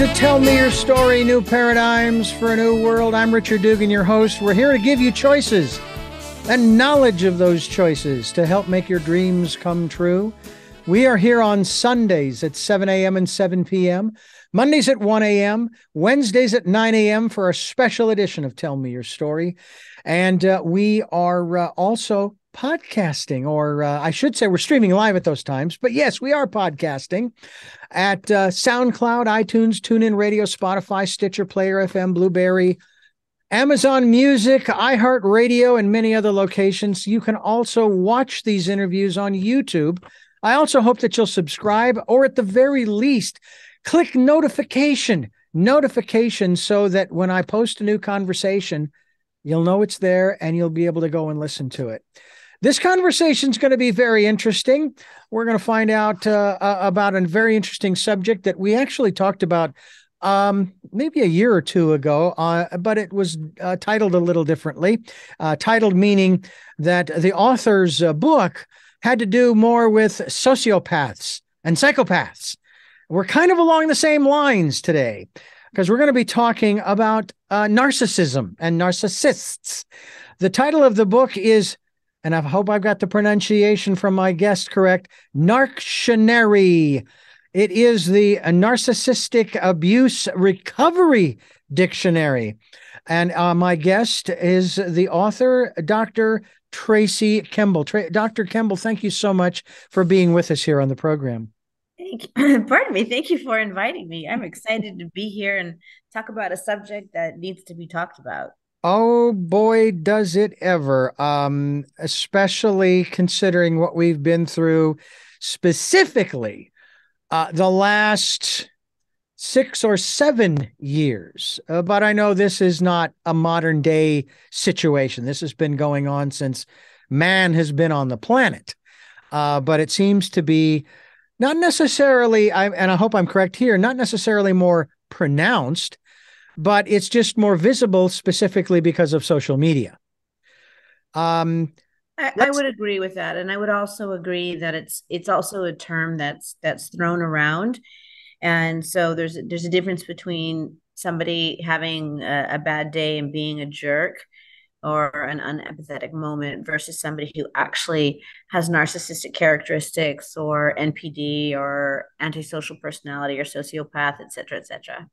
To Tell Me Your Story New Paradigms for a New World. I'm Richard Dugan, your host. We're here to give you choices and knowledge of those choices to help make your dreams come true. We are here on Sundays at 7 a.m. and 7 p.m., Mondays at 1 a.m., Wednesdays at 9 a.m. for a special edition of Tell Me Your Story. And uh, we are uh, also podcasting, or uh, I should say we're streaming live at those times. But yes, we are podcasting at uh, SoundCloud, iTunes, TuneIn Radio, Spotify, Stitcher, Player FM, Blubrry, Amazon Music, iHeartRadio, and many other locations. You can also watch these interviews on YouTube. I also hope that you'll subscribe, or at the very least, click notification, notification, so that when I post a new conversation, you'll know it's there and you'll be able to go and listen to it. This conversation is going to be very interesting. We're going to find out uh, about a very interesting subject that we actually talked about um, maybe a year or two ago, uh, but it was uh, titled a little differently. Uh, titled meaning that the author's uh, book had to do more with sociopaths and psychopaths. We're kind of along the same lines today because we're going to be talking about uh, narcissism and narcissists. The title of the book is and I hope I've got the pronunciation from my guest correct, Narctionary. It is the Narcissistic Abuse Recovery Dictionary. And uh, my guest is the author, Dr. Tracy Kemble. Tra- Dr. Kemble, thank you so much for being with us here on the program. Thank you. Pardon me. Thank you for inviting me. I'm excited to be here and talk about a subject that needs to be talked about. Oh boy, does it ever. Um, especially considering what we've been through specifically uh, the last six or seven years. Uh, but I know this is not a modern day situation. This has been going on since man has been on the planet. Uh, but it seems to be not necessarily, I, and I hope I'm correct here, not necessarily more pronounced, but it's just more visible specifically because of social media. Um, I, I, would agree with that, and I would also agree that it's it's also a term that's that's thrown around, and so there's there's a difference between somebody having a, a bad day and being a jerk or an unempathetic moment versus somebody who actually has narcissistic characteristics or NPD or antisocial personality or sociopath, et cetera, et cetera.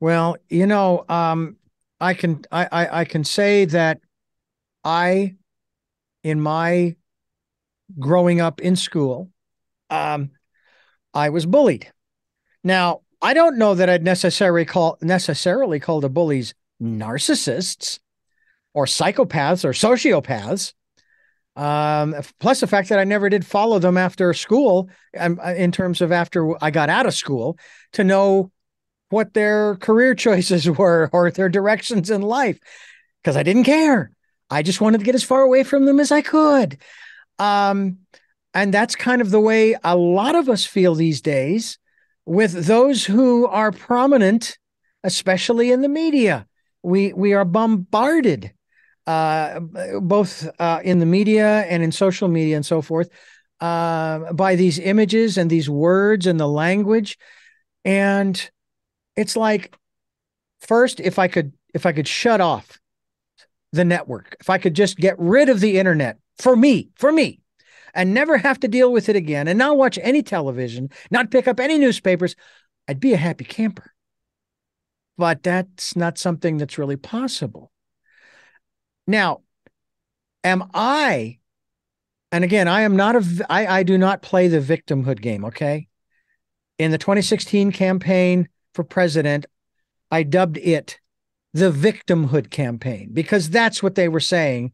Well, you know, um, I can I, I I can say that I, in my growing up in school, um, I was bullied. Now, I don't know that I'd necessarily call necessarily call the bullies narcissists or psychopaths or sociopaths. Um, plus the fact that I never did follow them after school, um, in terms of after I got out of school, to know what their career choices were or their directions in life because I didn't care. I just wanted to get as far away from them as I could. Um, and that's kind of the way a lot of us feel these days with those who are prominent, especially in the media. We we are bombarded, uh, both uh, in the media and in social media and so forth, uh, by these images and these words and the language, and it's like first if i could if i could shut off the network if i could just get rid of the internet for me for me and never have to deal with it again and not watch any television not pick up any newspapers i'd be a happy camper. But that's not something that's really possible. Now am i and again i am not a i, I do not play the victimhood game okay? In the 2016 campaign for president, I dubbed it the victimhood campaign because that's what they were saying.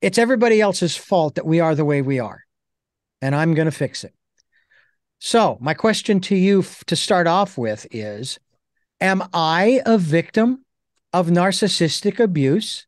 It's everybody else's fault that we are the way we are. And I'm going to fix it. So, my question to you f- to start off with is Am I a victim of narcissistic abuse?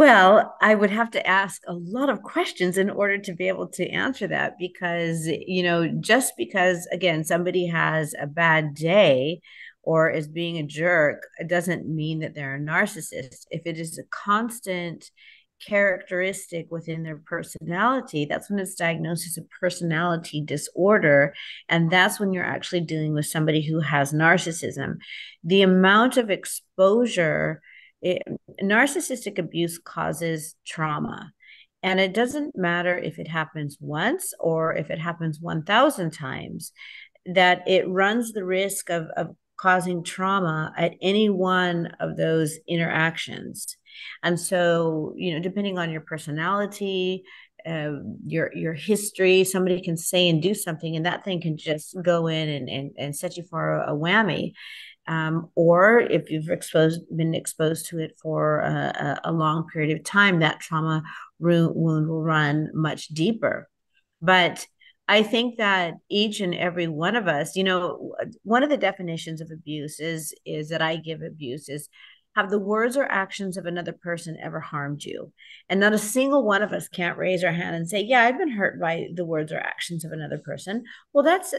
Well, I would have to ask a lot of questions in order to be able to answer that because, you know, just because, again, somebody has a bad day or is being a jerk, doesn't mean that they're a narcissist. If it is a constant characteristic within their personality, that's when it's diagnosed as a personality disorder. And that's when you're actually dealing with somebody who has narcissism. The amount of exposure, it, narcissistic abuse causes trauma. And it doesn't matter if it happens once or if it happens 1,000 times, that it runs the risk of, of causing trauma at any one of those interactions. And so, you know, depending on your personality, uh, your your history, somebody can say and do something, and that thing can just go in and and, and set you for a, a whammy. Um, or if you've exposed been exposed to it for a, a long period of time, that trauma wound will run much deeper. But I think that each and every one of us, you know, one of the definitions of abuse is is that I give abuse is have the words or actions of another person ever harmed you? And not a single one of us can't raise our hand and say, "Yeah, I've been hurt by the words or actions of another person." Well, that's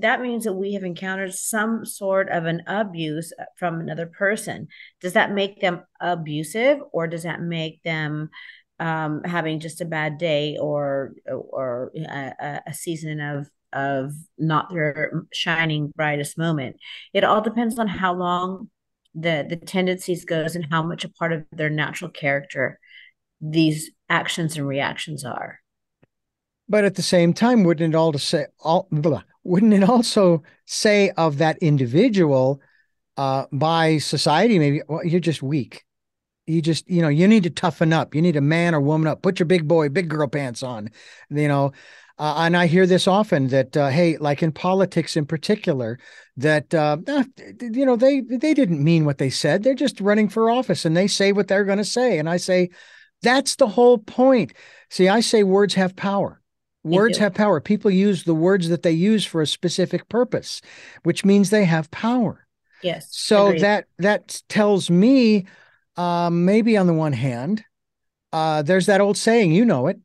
that means that we have encountered some sort of an abuse uh, from another person. Does that make them abusive or does that make them um, having just a bad day or or a, a season of of not their shining brightest moment. It all depends on how long the the tendencies goes and how much a part of their natural character these actions and reactions are. But at the same time, wouldn't it all to say all blah, wouldn't it also say of that individual uh, by society maybe well, you're just weak. You just you know you need to toughen up. You need a man or woman up. Put your big boy big girl pants on you know uh, and i hear this often that uh, hey like in politics in particular that uh, ah, you know they they didn't mean what they said. They're just running for office and they say what they're going to say. And i say that's the whole point. See i say words have power. Words have power. People use the words that they use for a specific purpose which means they have power. Yes so agreed. that that tells me um, maybe on the one hand, uh, there's that old saying, you know it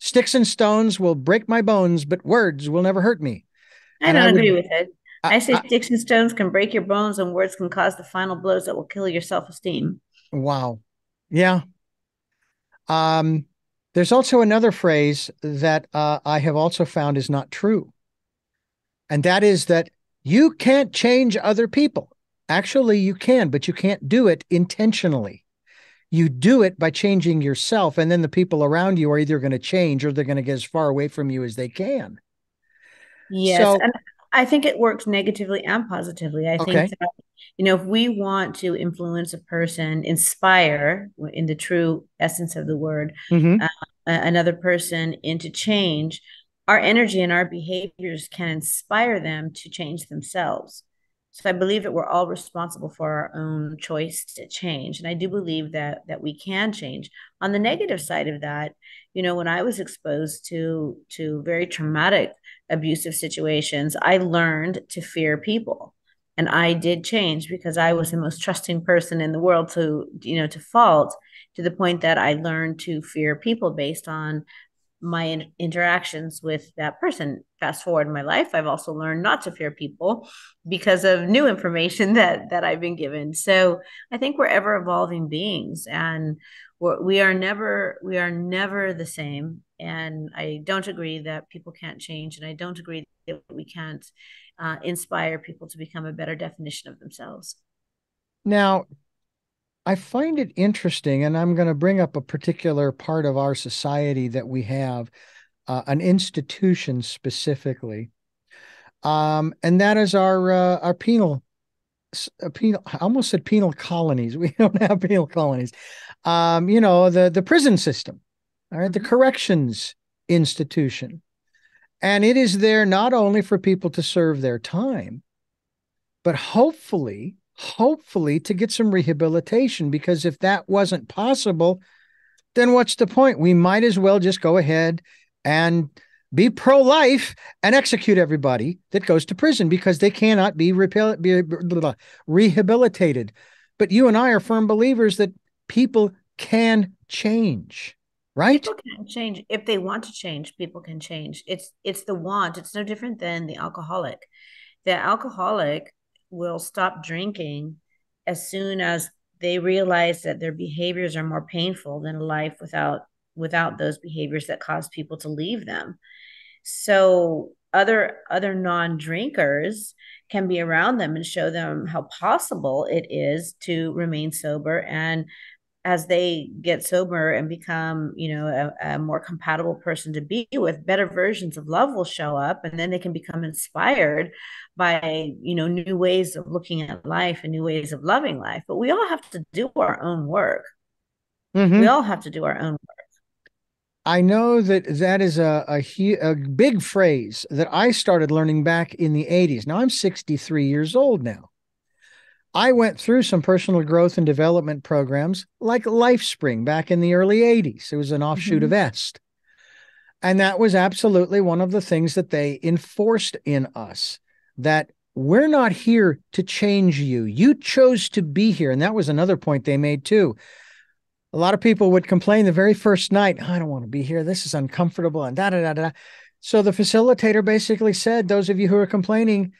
sticks and stones will break my bones, but words will never hurt me. I and don't I would, agree with it. I, I say I, sticks and stones can break your bones, and words can cause the final blows that will kill your self esteem. Wow. Yeah. Um, there's also another phrase that uh, I have also found is not true. And that is that you can't change other people. Actually, you can, but you can't do it intentionally. You do it by changing yourself, and then the people around you are either going to change or they're going to get as far away from you as they can. Yes. So, and I think it works negatively and positively. I okay. think that, you know, if we want to influence a person, inspire in the true essence of the word, mm-hmm. uh, another person into change, our energy and our behaviors can inspire them to change themselves. So I believe that we're all responsible for our own choice to change. And I do believe that that we can change. On the negative side of that, you know, when I was exposed to to very traumatic abusive situations, I learned to fear people. And I did change because I was the most trusting person in the world to, you know, to fault to the point that I learned to fear people based on my in- interactions with that person. Fast forward in my life, I've also learned not to fear people because of new information that that I've been given. So I think we're ever evolving beings, and we're, we are never we are never the same. And I don't agree that people can't change, and I don't agree that we can't uh, inspire people to become a better definition of themselves. Now, I find it interesting, and I'm going to bring up a particular part of our society that we have, uh, an institution specifically, um, and that is our uh, our penal, uh, penal. I almost said penal colonies. We don't have penal colonies. Um, you know the the prison system, all right, the mm-hmm. corrections institution, and it is there not only for people to serve their time, but hopefully hopefully to get some rehabilitation because if that wasn't possible then what's the point? We might as well just go ahead and be pro-life and execute everybody that goes to prison because they cannot be, be rehabilitated. But you and i are firm believers that people can change right? People can change. If they want to change people can change. It's it's the want. It's no different than the alcoholic. The alcoholic will stop drinking as soon as they realize that their behaviors are more painful than a life without without those behaviors that cause people to leave them. So other other non-drinkers can be around them and show them how possible it is to remain sober and as they get sober and become you know a, a, more compatible person to be with better versions of love will show up and then they can become inspired by you know new ways of looking at life and new ways of loving life but we all have to do our own work mm-hmm. we all have to do our own work I know that that is a, a, a big phrase that I started learning back in the 80s. Now I'm 63 years old now. I went through some personal growth and development programs like LifeSpring back in the early 80s. It was an offshoot mm-hmm. of EST. And that was absolutely one of the things that they enforced in us that we're not here to change you. You chose to be here. And that was another point they made too a lot of people would complain the very first night, I don't want to be here. This is uncomfortable and da da da da. So the facilitator basically said, those of you who are complaining,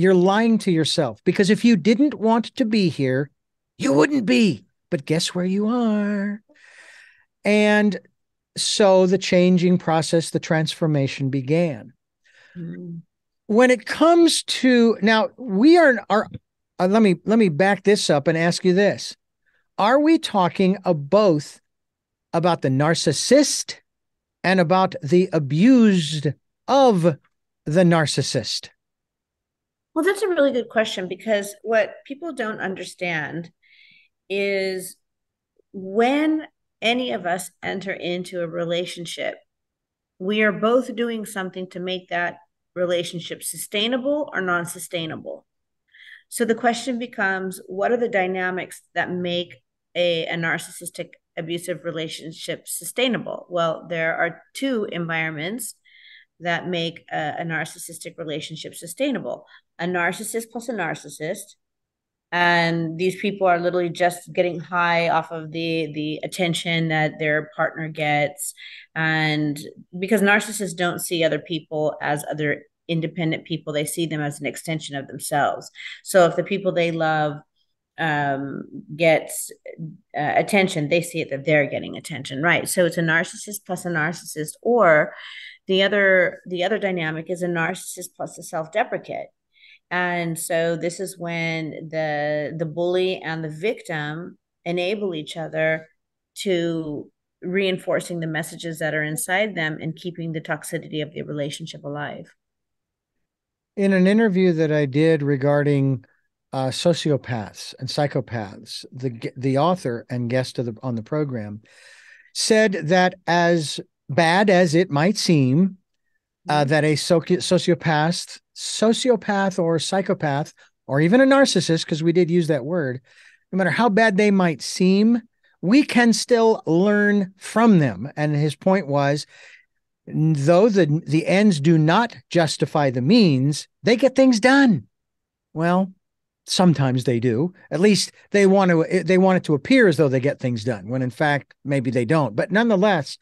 you're lying to yourself because if you didn't want to be here, you wouldn't be. But guess where you are? And so the changing process, the transformation began. Mm-hmm. When it comes to now, we are, are uh, let me let me back this up and ask you this are we talking of both about the narcissist and about the abused of the narcissist? Well, that's a really good question because what people don't understand is when any of us enter into a relationship, we are both doing something to make that relationship sustainable or non sustainable. So the question becomes what are the dynamics that make a, a narcissistic abusive relationship sustainable? Well, there are two environments that make a, a, narcissistic relationship sustainable a narcissist plus a narcissist and these people are literally just getting high off of the the attention that their partner gets and because narcissists don't see other people as other independent people they see them as an extension of themselves so if the people they love um, gets uh, attention, they see it that they're getting attention, right? So it's a narcissist plus a narcissist, or the other the other dynamic is a narcissist plus a self-deprecate. And so this is when the the bully and the victim enable each other to reinforcing the messages that are inside them and keeping the toxicity of the relationship alive. In an interview that I did regarding uh, sociopaths and psychopaths, the the author and guest of the on the program said that as bad as it might seem, uh, that a sociopath, sociopath or psychopath, or even a narcissist, because we did use that word, no matter how bad they might seem, we can still learn from them. And his point was, though the the ends do not justify the means, they get things done. Well, sometimes they do at least they want to they want it to appear as though they get things done when in fact maybe they don't but nonetheless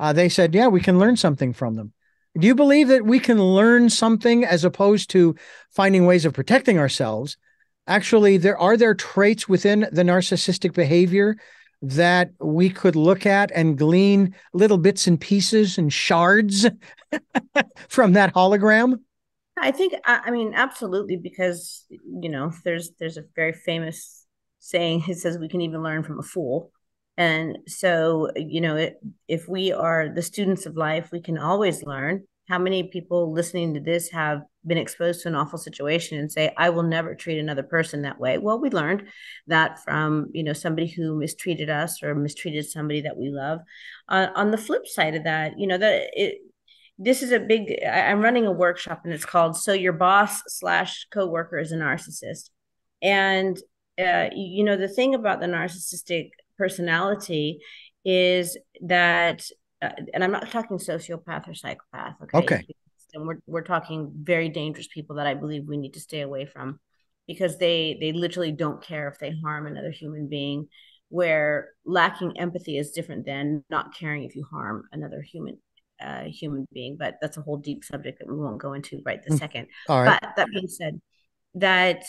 uh, they said yeah we can learn something from them do you believe that we can learn something as opposed to finding ways of protecting ourselves actually there are there traits within the narcissistic behavior that we could look at and glean little bits and pieces and shards from that hologram I think I mean absolutely because you know there's there's a very famous saying it says we can even learn from a fool. And so, you know, it, if we are the students of life, we can always learn. How many people listening to this have been exposed to an awful situation and say, I will never treat another person that way? Well, we learned that from, you know, somebody who mistreated us or mistreated somebody that we love. Uh, on the flip side of that, you know, that it, this is a big i'm running a workshop and it's called so your boss slash coworker is a narcissist and uh, you know the thing about the narcissistic personality is that uh, and i'm not talking sociopath or psychopath okay, okay. and we're, we're talking very dangerous people that i believe we need to stay away from because they they literally don't care if they harm another human being where lacking empathy is different than not caring if you harm another human a human being, but that's a whole deep subject that we won't go into right this mm. second. But that being said, that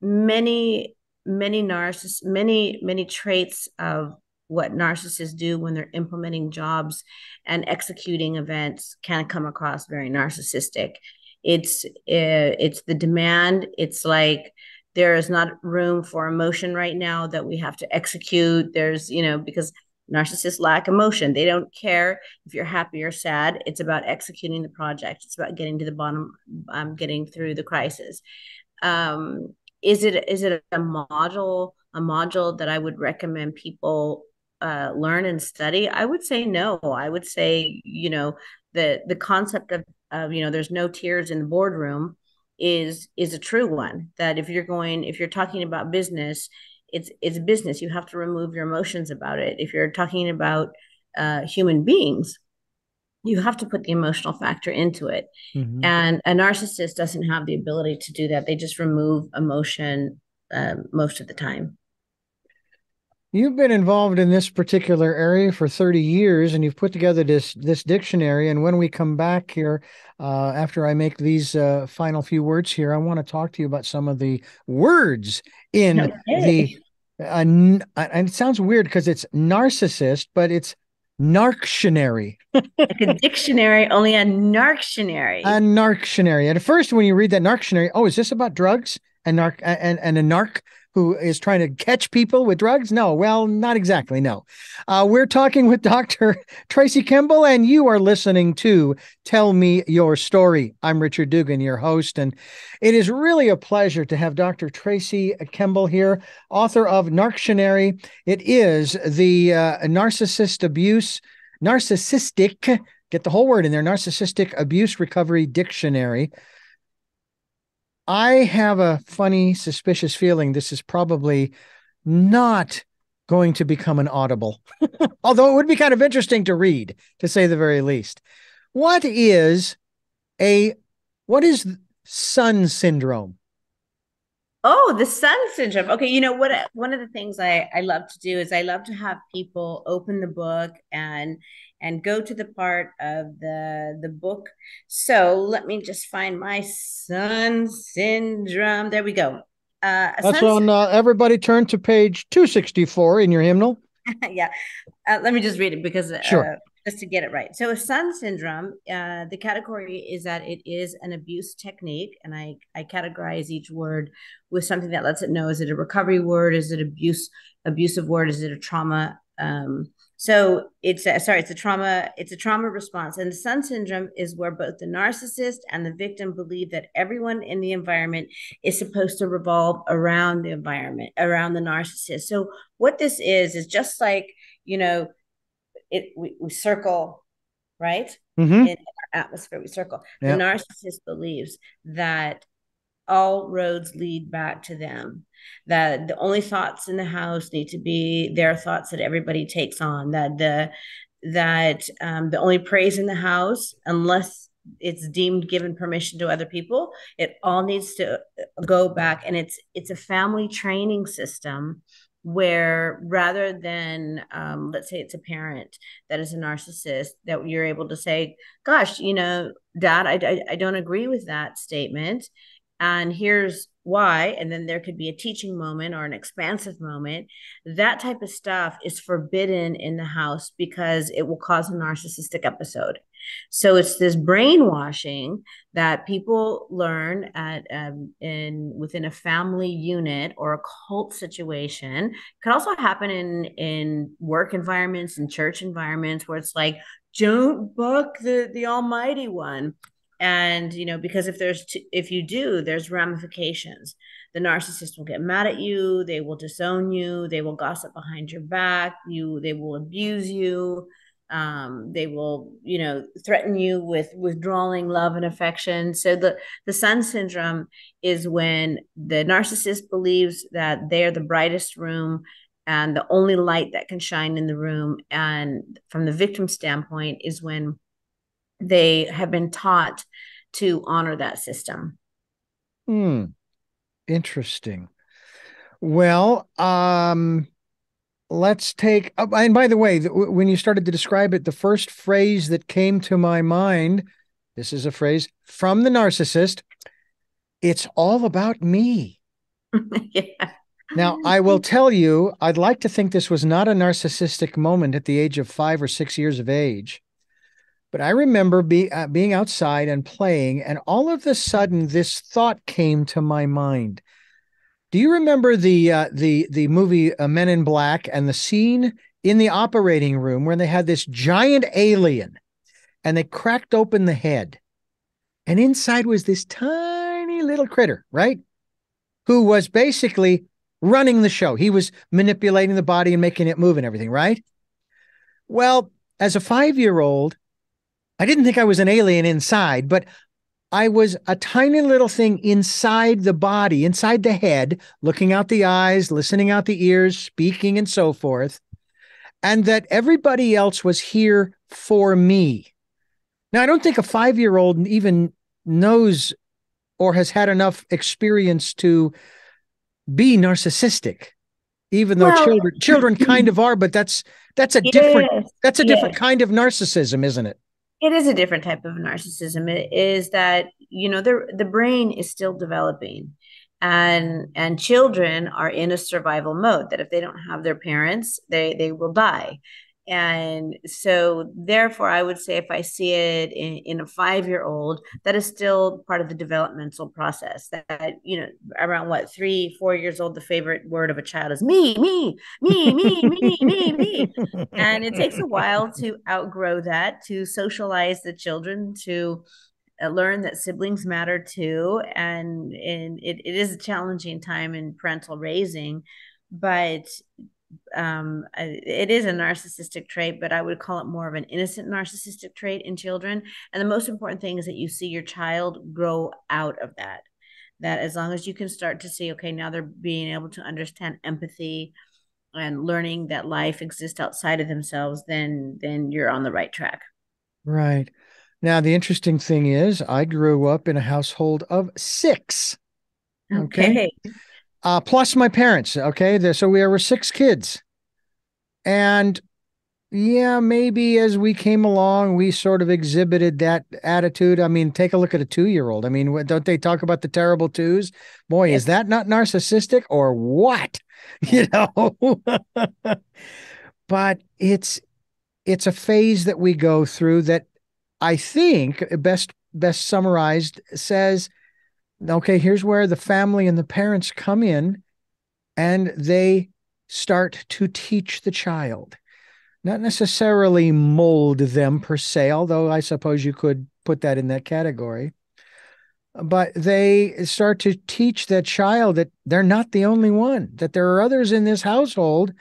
many many narcissists, many many traits of what narcissists do when they're implementing jobs and executing events can come across very narcissistic. It's uh, it's the demand. It's like there is not room for emotion right now that we have to execute. There's you know because narcissists lack emotion. They don't care if you're happy or sad. It's about executing the project. It's about getting to the bottom, um, getting through the crisis. Um, is it is it a module a module that I would recommend people uh, learn and study? I would say no. I would say you know the the concept of of you know there's no tears in the boardroom is is a true one. That if you're going if you're talking about business, it's it's business. You have to remove your emotions about it. If you're talking about uh, human beings, you have to put the emotional factor into it. Mm-hmm. And a narcissist doesn't have the ability to do that. They just remove emotion um, most of the time. You've been involved in this particular area for 30 years and you've put together this this dictionary and when we come back here uh, after I make these uh, final few words here I want to talk to you about some of the words in okay. the uh, and it sounds weird because it's narcissist but it's narctionary like a dictionary only a narctionary a narctionary at first when you read that narctionary oh is this about drugs? And narc and, and a narc who is trying to catch people with drugs? No, well, not exactly. No. Uh, we're talking with Dr. Tracy Kemble, and you are listening to Tell Me Your Story. I'm Richard Dugan, your host, and it is really a pleasure to have Dr. Tracy Kemble here, author of Narctionary. It is the uh, narcissist abuse, narcissistic, get the whole word in there, narcissistic abuse recovery dictionary. I have a funny, suspicious feeling this is probably not going to become an audible, although it would be kind of interesting to read, to say the very least. What is a what is sun syndrome? Oh, the sun syndrome. Okay, you know what? One of the things I I love to do is I love to have people open the book and and go to the part of the the book. So let me just find my sun syndrome. There we go. Uh, That's on. Uh, everybody turn to page two sixty four in your hymnal. yeah, uh, let me just read it because uh, sure. just to get it right. So, a sun syndrome, uh, the category is that it is an abuse technique, and I I categorize each word with something that lets it know: is it a recovery word? Is it abuse abusive word? Is it a trauma? Um, so it's a, sorry, it's a trauma. It's a trauma response, and the sun syndrome is where both the narcissist and the victim believe that everyone in the environment is supposed to revolve around the environment, around the narcissist. So what this is is just like you know, it we, we circle, right? Mm-hmm. In our atmosphere, we circle. Yep. The narcissist believes that all roads lead back to them that the only thoughts in the house need to be their thoughts that everybody takes on that the that um, the only praise in the house unless it's deemed given permission to other people it all needs to uh, go back. And it's it's a family training system where rather than um, let's say it's a parent that is a narcissist that you're able to say gosh you know dad I, I, I don't agree with that statement. And here's why and then there could be a teaching moment or an expansive moment. That type of stuff is forbidden in the house because it will cause a narcissistic episode. So it's this brainwashing that people learn at um, in within a family unit or a cult situation. It could also happen in in work environments and church environments where it's like don't book the the almighty one and you know because if there's t- if you do there's ramifications. The narcissist will get mad at you they will disown you they will gossip behind your back you they will abuse you um, they will you know threaten you with withdrawing love and affection. So the the sun syndrome is when the narcissist believes that they're the brightest room and the only light that can shine in the room. And from the victim standpoint is when they have been taught to honor that system. Hmm. Interesting. Well, um, let's take. Oh, and by the way, when you started to describe it, the first phrase that came to my mind, this is a phrase from the narcissist. It's all about me. yeah. Now, I will tell you, I'd like to think this was not a narcissistic moment at the age of five or six years of age. But I remember be, uh, being outside and playing, and all of a sudden, this thought came to my mind. Do you remember the uh, the the movie uh, Men in Black and the scene in the operating room where they had this giant alien, and they cracked open the head, and inside was this tiny little critter, right? Who was basically running the show. He was manipulating the body and making it move and everything, right? Well, as a five year old, I didn't think I was an alien inside, but I was a tiny little thing inside the body, inside the head, looking out the eyes, listening out the ears, speaking, and so forth. And that everybody else was here for me. Now, I don't think a five year old even knows or has had enough experience to be narcissistic even though well, children children kind of are but that's that's a different that's a different kind of narcissism isn't it it is a different type of narcissism. It is that you know the the brain is still developing and and children are in a survival mode that if they don't have their parents they they will die and so therefore i would say if i see it in, in a five year old that is still part of the developmental process that you know around what three four years old the favorite word of a child is me me me me me me me. And it takes a while to outgrow that to socialize the children to uh, learn that siblings matter too. And and it, it is a challenging time in parental raising but um, it is a narcissistic trait, but I would call it more of an innocent narcissistic trait in children. And the most important thing is that you see your child grow out of that. That as long as you can start to see, okay, now they're being able to understand empathy and learning that life exists outside of themselves, then then you're on the right track. Right. Now the interesting thing is I grew up in a household of six. Okay. okay uh, plus my parents. Okay, there, so we were six kids, and yeah, maybe as we came along, we sort of exhibited that attitude. I mean, take a look at a two-year-old. I mean, don't they talk about the terrible twos? Boy, is that not narcissistic or what? You know, but it's it's a phase that we go through that I think best best summarized says okay, here's where the family and the parents come in and they start to teach the child. Not necessarily mold them per se, although I suppose you could put that in that category. But they start to teach that child that they're not the only one, that there are others in this household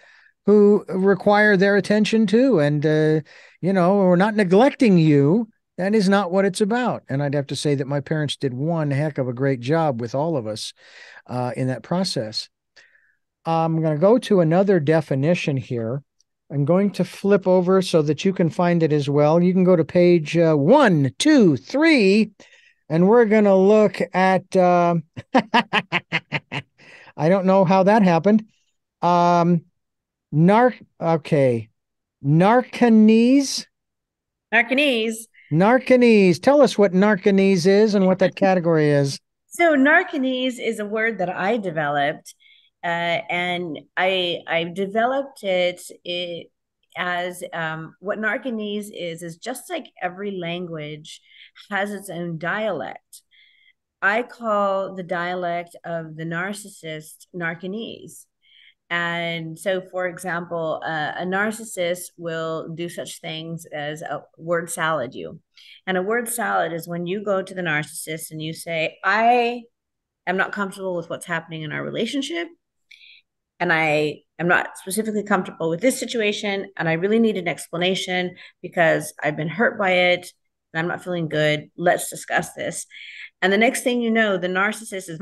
who require their attention too. And, uh, you know, we're not neglecting you that is not what it's about. And I'd have to say that my parents did one heck of a great job with all of us uh, in that process. I'm going to go to another definition here. I'm going to flip over so that you can find it as well. You can go to page uh, one, two, three, and we're going to look at. Uh, I don't know how that happened. Um, narc. Okay, narcanese. Narcanese Narcanese. Tell us what Narcanese is and what that category is. So Narcanese is a word that I developed, uh, and I I developed it, it as um, what Narcanese is is just like every language has its own dialect. I call the dialect of the narcissist Narcanese. And so, for example, uh, a narcissist will do such things as a word salad you. And a word salad is when you go to the narcissist and you say, I am not comfortable with what's happening in our relationship. And I am not specifically comfortable with this situation. And I really need an explanation because I've been hurt by it and I'm not feeling good. Let's discuss this. And the next thing you know, the narcissist is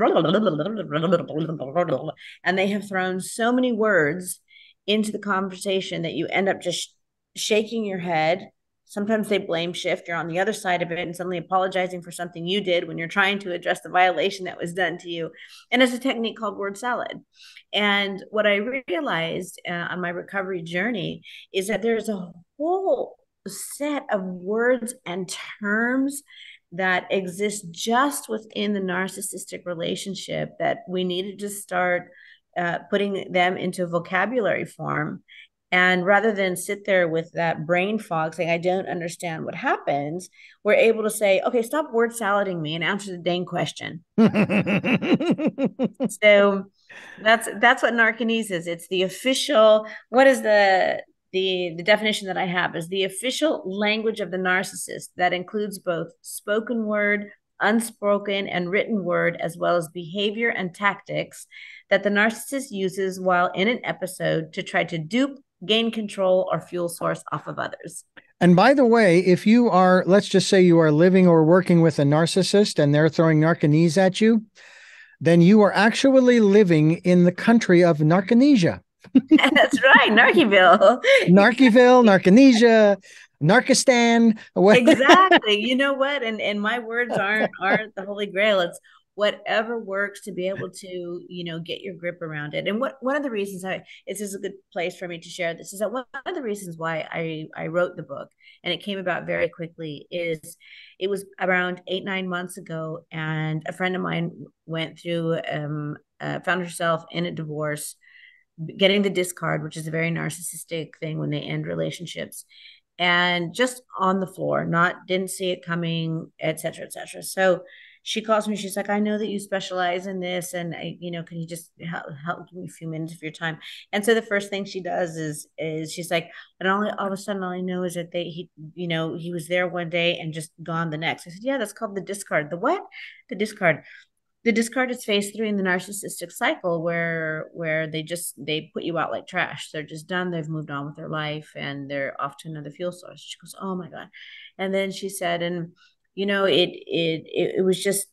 and they have thrown so many words into the conversation that you end up just shaking your head. Sometimes they blame shift. You're on the other side of it and suddenly apologizing for something you did when you're trying to address the violation that was done to you. And it's a technique called word salad. And what I realized uh, on my recovery journey is that there's a whole set of words and terms that exists just within the narcissistic relationship that we needed to start uh, putting them into vocabulary form and rather than sit there with that brain fog saying, I don't understand what happens, we're able to say, okay, stop word salading me and answer the dang question. so that's that's what narcanese is. It's the official, what is the the the definition that I have is the official language of the narcissist that includes both spoken word, unspoken and written word, as well as behavior and tactics that the narcissist uses while in an episode to try to dupe, gain control or fuel source off of others. And by the way, if you are, let's just say you are living or working with a narcissist and they're throwing narcanese at you, then you are actually living in the country of Narcanesia. That's right, Narkyville. Narkyville, Narcanesia, Narkistan. exactly. You know what? And and my words aren't aren't the holy grail. It's whatever works to be able to you know get your grip around it and what one of the reasons i this is a good place for me to share this is that one of the reasons why i i wrote the book and it came about very quickly is it was around eight nine months ago and a friend of mine went through um uh, found herself in a divorce getting the discard which is a very narcissistic thing when they end relationships and just on the floor not didn't see it coming etc etc so she calls me. She's like, I know that you specialize in this, and I, you know, can you just help, help give me a few minutes of your time? And so the first thing she does is is she's like, and all all of a sudden, all I know is that they he, you know, he was there one day and just gone the next. I said, yeah, that's called the discard. The what? The discard. The discard is phase three in the narcissistic cycle, where where they just they put you out like trash. They're just done. They've moved on with their life, and they're off to another fuel source. She goes, oh my god, and then she said, and you know it it it, it was just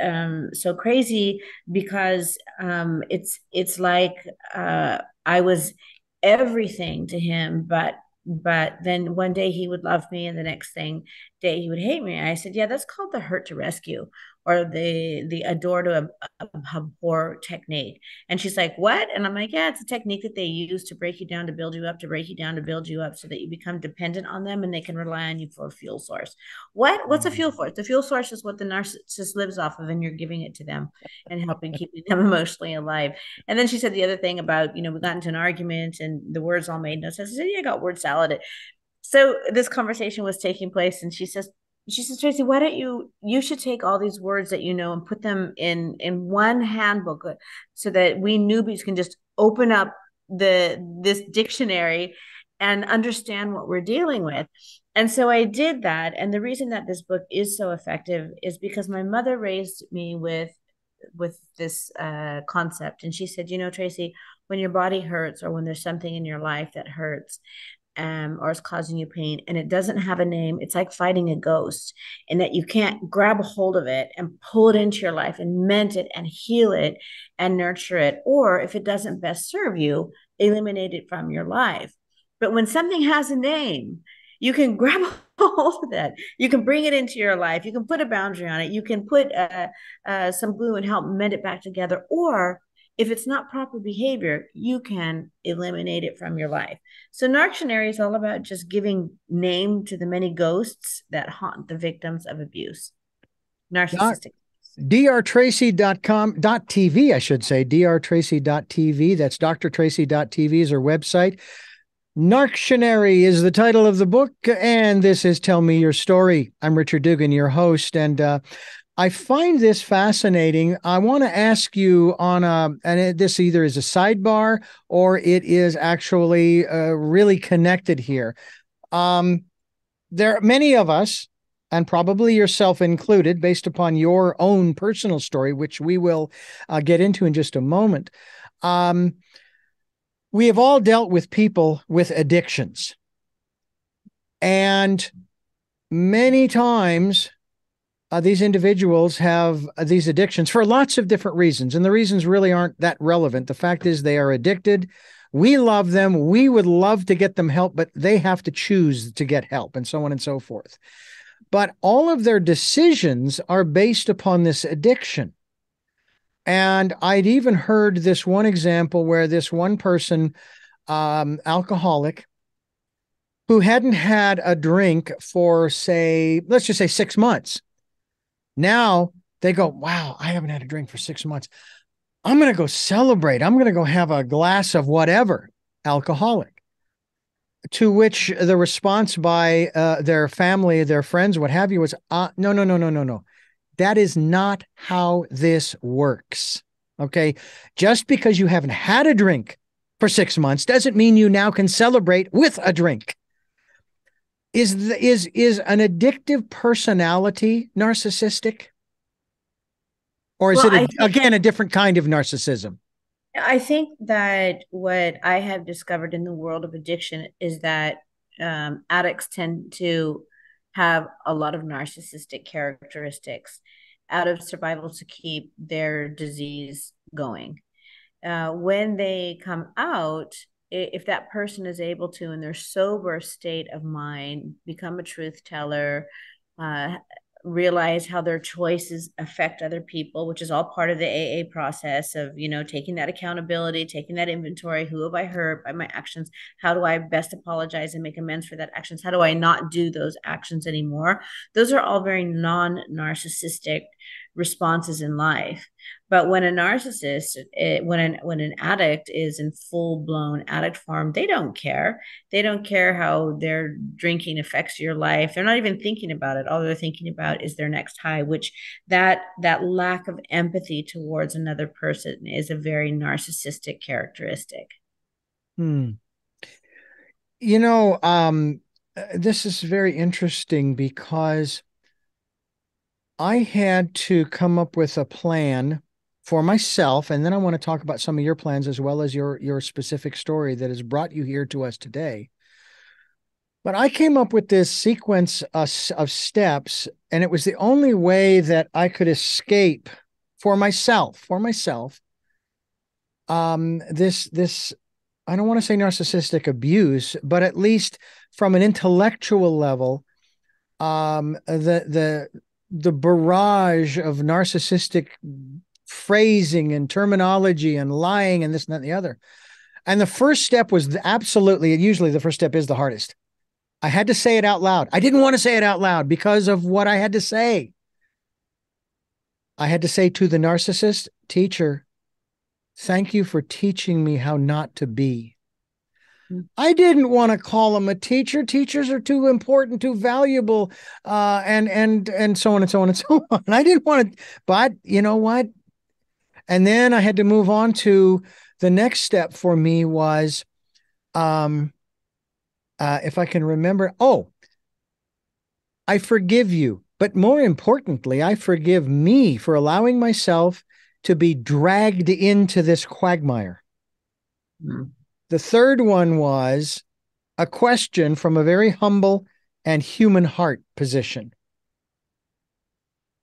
um, so crazy because um, it's it's like uh, I was everything to him, but but then one day he would love me, and the next thing day he would hate me. I said, yeah, that's called the hurt to rescue or the the adore to a abhor technique. And she's like, what? And I'm like, yeah, it's a technique that they use to break you down, to build you up, to break you down, to build you up so that you become dependent on them and they can rely on you for a fuel source. What? What's a fuel mm. source? The fuel source is what the narcissist lives off of and you're giving it to them and helping keeping them emotionally alive. And then she said the other thing about, you know, we got into an argument and the words all made no sense. I said, yeah, I got word salad. So this conversation was taking place and she says, she says tracy why don't you you should take all these words that you know and put them in in one handbook uh, so that we newbies can just open up the this dictionary and understand what we're dealing with. And so i did that and the reason that this book is so effective is because my mother raised me with with this uh, concept and she said you know tracy when your body hurts or when there's something in your life that hurts um, or is causing you pain and it doesn't have a name, it's like fighting a ghost, and that you can't grab a hold of it and pull it into your life and mend it and heal it and nurture it. Or if it doesn't best serve you, eliminate it from your life. But when something has a name, you can grab a hold of that. You can bring it into your life. You can put a boundary on it. You can put uh, uh, some glue and help mend it back together. Or if it's not proper behavior, you can eliminate it from your life. So Narctionary is all about just giving name to the many ghosts that haunt the victims of abuse. Narcissistic. drtracy.com TV, I should say, drtracy.tv. That's drtracy.tv is her website. Narctionary is the title of the book, and this is Tell Me Your Story. I'm Richard Dugan, your host, and uh, I find this fascinating. I want to ask you on a, and it, this either is a sidebar or it is actually uh, really connected here. Um, there, are many of us, and probably yourself included, based upon your own personal story, which we will uh, get into in just a moment. Um, we have all dealt with people with addictions. And many times uh, these individuals have uh, these addictions for lots of different reasons, and the reasons really aren't that relevant. The fact is, they are addicted. We love them. We would love to get them help, but they have to choose to get help, and so on and so forth. But all of their decisions are based upon this addiction. And I'd even heard this one example where this one person, um, alcoholic, who hadn't had a drink for, say, let's just say six months now they go, wow, I haven't had a drink for six months. I'm going to go celebrate. I'm going to go have a glass of whatever alcoholic. To which the response by uh, their family, their friends, what have you, was, uh, no, no, no, no, no, no. That is not how this works. Okay. Just because you haven't had a drink for six months doesn't mean you now can celebrate with a drink. Is the, is is an addictive personality narcissistic? Or is well, it a, think, again a different kind of narcissism? I think that what I have discovered in the world of addiction is that um, addicts tend to have a lot of narcissistic characteristics out of survival to keep their disease going. Uh, when they come out, if that person is able to, in their sober state of mind, become a truth teller, uh, realize how their choices affect other people which is all part of the aa process of you know taking that accountability taking that inventory who have i hurt by my actions? How do i best apologize and make amends for that actions? How do i not do those actions anymore? Those are all very non-narcissistic responses in life. But when a narcissist, it, when an when an addict is in full blown addict form, they don't care. They don't care how their drinking affects your life. They're not even thinking about it. All they're thinking about is their next high. Which that that lack of empathy towards another person is a very narcissistic characteristic. Hmm. You know, um, this is very interesting because I had to come up with a plan for myself, and then I want to talk about some of your plans as well as your your specific story that has brought you here to us today. But I came up with this sequence of, of steps, and it was the only way that I could escape for myself, for myself. Um, this this I don't want to say narcissistic abuse, but at least from an intellectual level, um, the the the barrage of narcissistic phrasing and terminology and lying and this and that and the other. And the first step was absolutely, and usually the first step is the hardest. I had to say it out loud. I didn't want to say it out loud because of what I had to say. I had to say to the narcissist teacher, Thank you for teaching me how not to be. I didn't want to call him a teacher. Teachers are too important, too valuable, uh, and and and so on and so on and so on. I didn't want to, but you know what? And then I had to move on to the next step for me was, um, uh, if I can remember. Oh, I forgive you, but more importantly, I forgive me for allowing myself to be dragged into this quagmire. Mm. The third one was a question from a very humble and human heart position.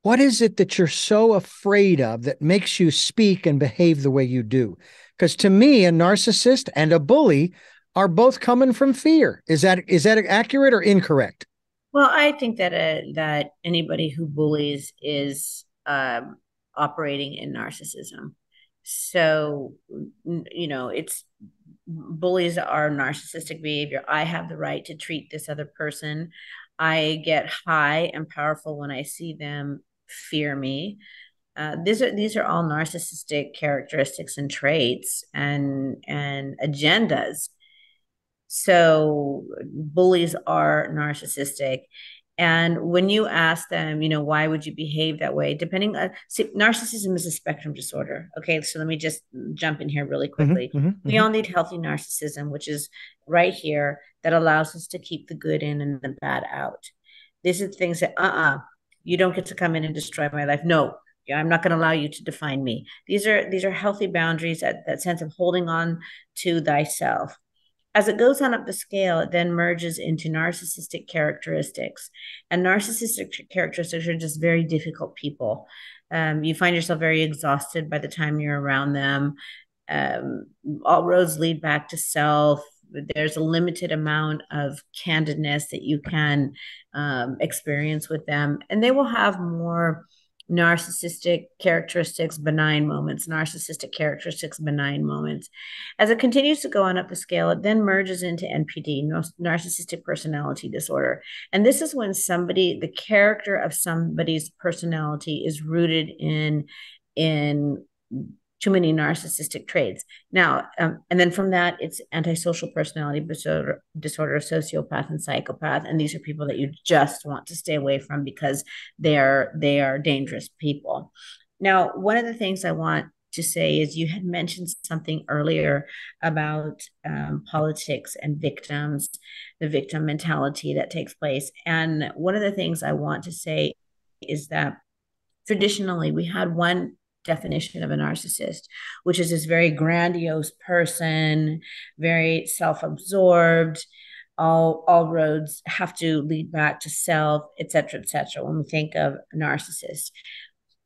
What is it that you're so afraid of that makes you speak and behave the way you do? Because to me, a narcissist and a bully are both coming from fear. Is that is that accurate or incorrect? Well, I think that uh, that anybody who bullies is um, operating in narcissism. So, you know, it's bullies are narcissistic behavior. I have the right to treat this other person. I get high and powerful when I see them fear me. Uh, these are these are all narcissistic characteristics and traits and and agendas. So bullies are narcissistic, and when you ask them, you know, why would you behave that way? Depending on see, narcissism is a spectrum disorder. Okay. So let me just jump in here really mm-hmm, quickly. Mm-hmm, mm-hmm, we mm-hmm. all need healthy narcissism, which is right here that allows us to keep the good in and the bad out. These are things that, uh uh-uh, uh, you don't get to come in and destroy my life. No, I'm not going to allow you to define me. These are these are healthy boundaries, that, that sense of holding on to thyself. As it goes on up the scale, it then merges into narcissistic characteristics. And narcissistic characteristics are just very difficult people. Um, you find yourself very exhausted by the time you're around them. Um, all roads lead back to self. There's a limited amount of candidness that you can um, experience with them, and they will have more narcissistic characteristics, benign moments, narcissistic characteristics, benign moments. As it continues to go on up the scale, it then merges into NPD, narcissistic personality disorder. And this is when somebody, the character of somebody's personality is rooted in, in too many narcissistic traits. Now, um, and then from that, it's antisocial personality disorder, disorder, sociopath, and psychopath. And these are people that you just want to stay away from because they are they are dangerous people. Now, one of the things I want to say is you had mentioned something earlier about um, politics and victims, the victim mentality that takes place. And one of the things I want to say is that traditionally we had one definition of a narcissist, which is this very grandiose person, very self-absorbed. All all roads have to lead back to self, et cetera, et cetera. When we think of a narcissist,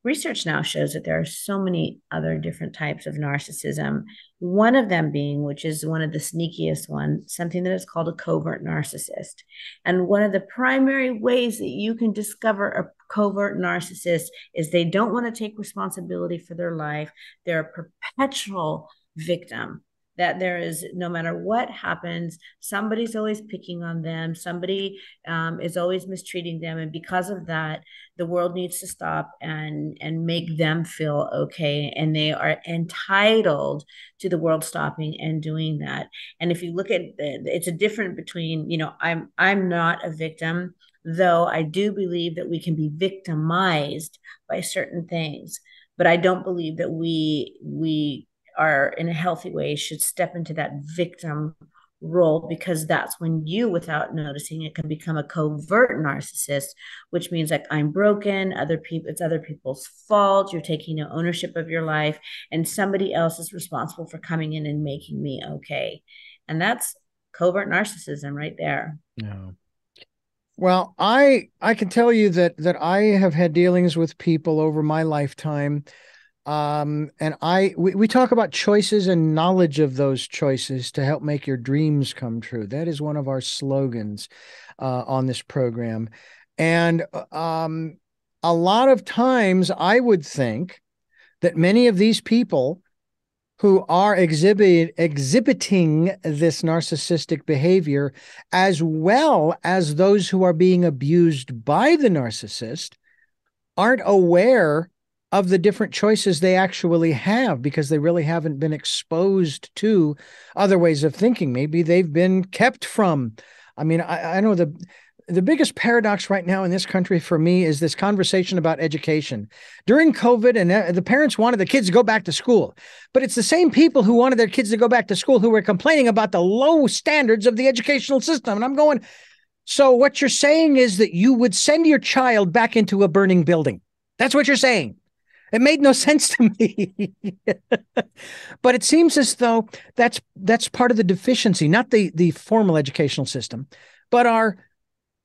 research now shows that there are so many other different types of narcissism. One of them being, which is one of the sneakiest ones, something that is called a covert narcissist. And one of the primary ways that you can discover a covert narcissist is they don't want to take responsibility for their life. They're a perpetual victim that there is no matter what happens somebody's always picking on them somebody um, is always mistreating them and because of that the world needs to stop and and make them feel okay and they are entitled to the world stopping and doing that. And if you look at the, it's a different between you know i'm i'm not a victim though i do believe that we can be victimized by certain things but i don't believe that we we are in a healthy way should step into that victim role because that's when you without noticing it can become a covert narcissist which means like i'm broken other people it's other people's fault you're taking no ownership of your life and somebody else is responsible for coming in and making me okay. And that's covert narcissism right there. Yeah. Well i i can tell you that that i have had dealings with people over my lifetime um and i we, we talk about choices and knowledge of those choices to help make your dreams come true. That is one of our slogans uh, on this program. And uh, um a lot of times i would think that many of these people who are exhibit, exhibiting this narcissistic behavior as well as those who are being abused by the narcissist aren't aware of the different choices they actually have because they really haven't been exposed to other ways of thinking. Maybe they've been kept from. I mean, I, I know the the biggest paradox right now in this country for me is this conversation about education. During COVID, and uh, the parents wanted the kids to go back to school, but it's the same people who wanted their kids to go back to school who were complaining about the low standards of the educational system. And I'm going, so what you're saying is that you would send your child back into a burning building. That's what you're saying. It made no sense to me. but it seems as though that's that's part of the deficiency, not the the formal educational system, but our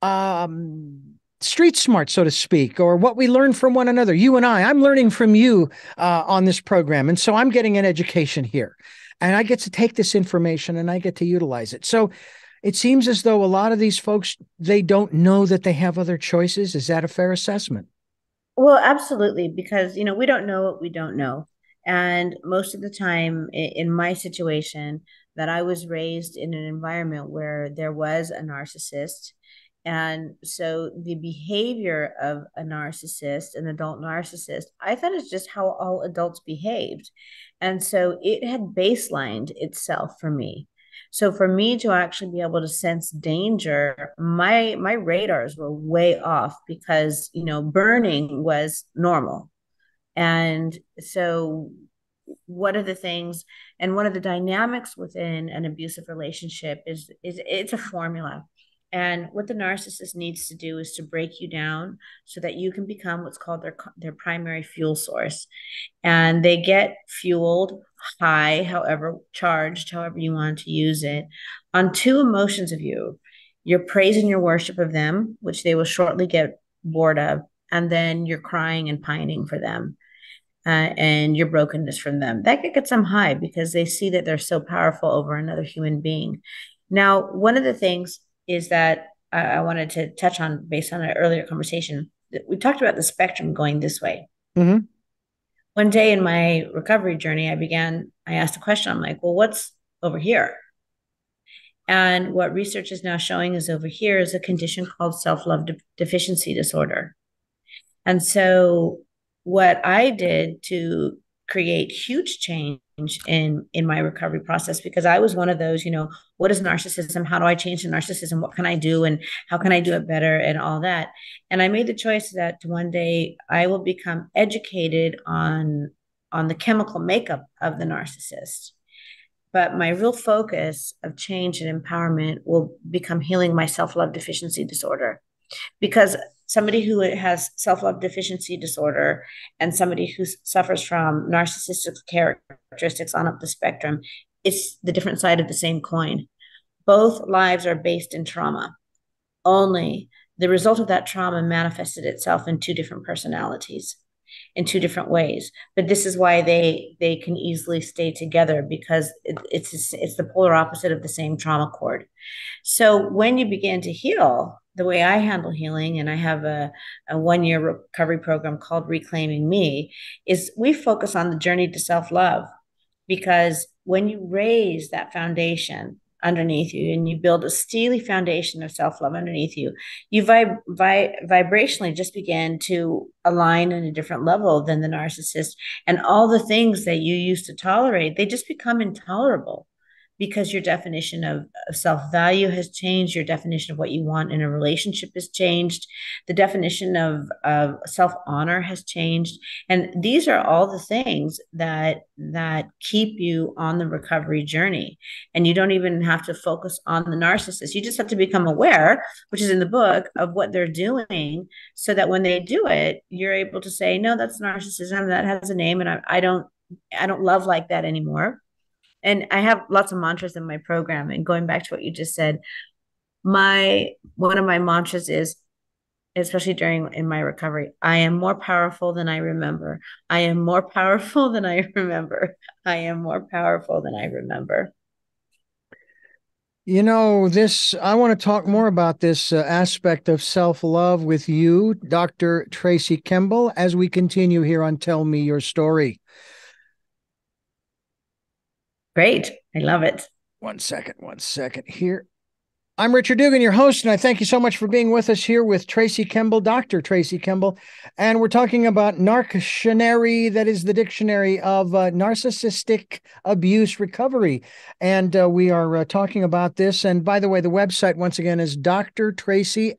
um, street smart, so to speak, or what we learn from one another. You and I, I'm learning from you uh, on this program, and so I'm getting an education here, and I get to take this information and I get to utilize it. So it seems as though a lot of these folks they don't know that they have other choices. Is that a fair assessment? Well, absolutely, because you know we don't know what we don't know, and most of the time, in my situation, that I was raised in an environment where there was a narcissist, and so the behavior of a narcissist, an adult narcissist, I thought it's just how all adults behaved, and so it had baselined itself for me. So for me to actually be able to sense danger, my my radars were way off because you know burning was normal. And so one of the things and one of the dynamics within an abusive relationship is is it's a formula and what the narcissist needs to do is to break you down so that you can become what's called their their primary fuel source. And they get fueled high, however charged, however you want to use it, on two emotions of you. Your praise and your worship of them, which they will shortly get bored of, and then you're crying and pining for them. Uh, and your brokenness from them. That gets them high because they see that they're so powerful over another human being. Now, one of the things is that I, I wanted to touch on based on an earlier conversation. We talked about the spectrum going this way. Mm-hmm. One day in my recovery journey, I began, I asked a question. I'm like, well, what's over here? And what research is now showing is over here is a condition called self love de- deficiency disorder. And so, what I did to create huge change in in my recovery process because I was one of those, you know, what is narcissism? How do I change the narcissism? What can I do and how can I do it better and all that? And I made the choice that one day I will become educated on on the chemical makeup of the narcissist. But my real focus of change and empowerment will become healing my self-love deficiency disorder because somebody who has self-love deficiency disorder and somebody who suffers from narcissistic characteristics on up the spectrum it's the different side of the same coin. Both lives are based in trauma. Only the result of that trauma manifested itself in two different personalities in two different ways but this is why they they can easily stay together because it, it's it's the polar opposite of the same trauma cord so when you begin to heal the way I handle healing, and I have a, a one year recovery program called Reclaiming Me, is we focus on the journey to self love. Because when you raise that foundation underneath you and you build a steely foundation of self love underneath you, you vib- vi- vibrationally just begin to align in a different level than the narcissist. And all the things that you used to tolerate, they just become intolerable because your definition of, of self value has changed, your definition of what you want in a relationship has changed, the definition of, of self honor has changed, and these are all the things that that keep you on the recovery journey. And you don't even have to focus on the narcissist; you just have to become aware, which is in the book, of what they're doing, so that when they do it, you're able to say, "No, that's narcissism. That has a name, and I, I don't." I don't love like that anymore and I have lots of mantras in my program. And going back to what you just said, my one of my mantras is especially during in my recovery i am more powerful than i remember. I am more powerful than i remember. I am more powerful than i remember. You know this i want to talk more about this uh, aspect of self-love with you dr tracy kemble as we continue here on tell me your story Great. I love it. One second, one second here. I'm Richard Dugan, your host, and I thank you so much for being with us here with Tracy Kemble, Dr. Tracy Kemble. And we're talking about Narctionary, that is the dictionary of uh, narcissistic abuse recovery. And uh, we are uh, talking about this. And by the way, the website, once again, is Dr. Tracy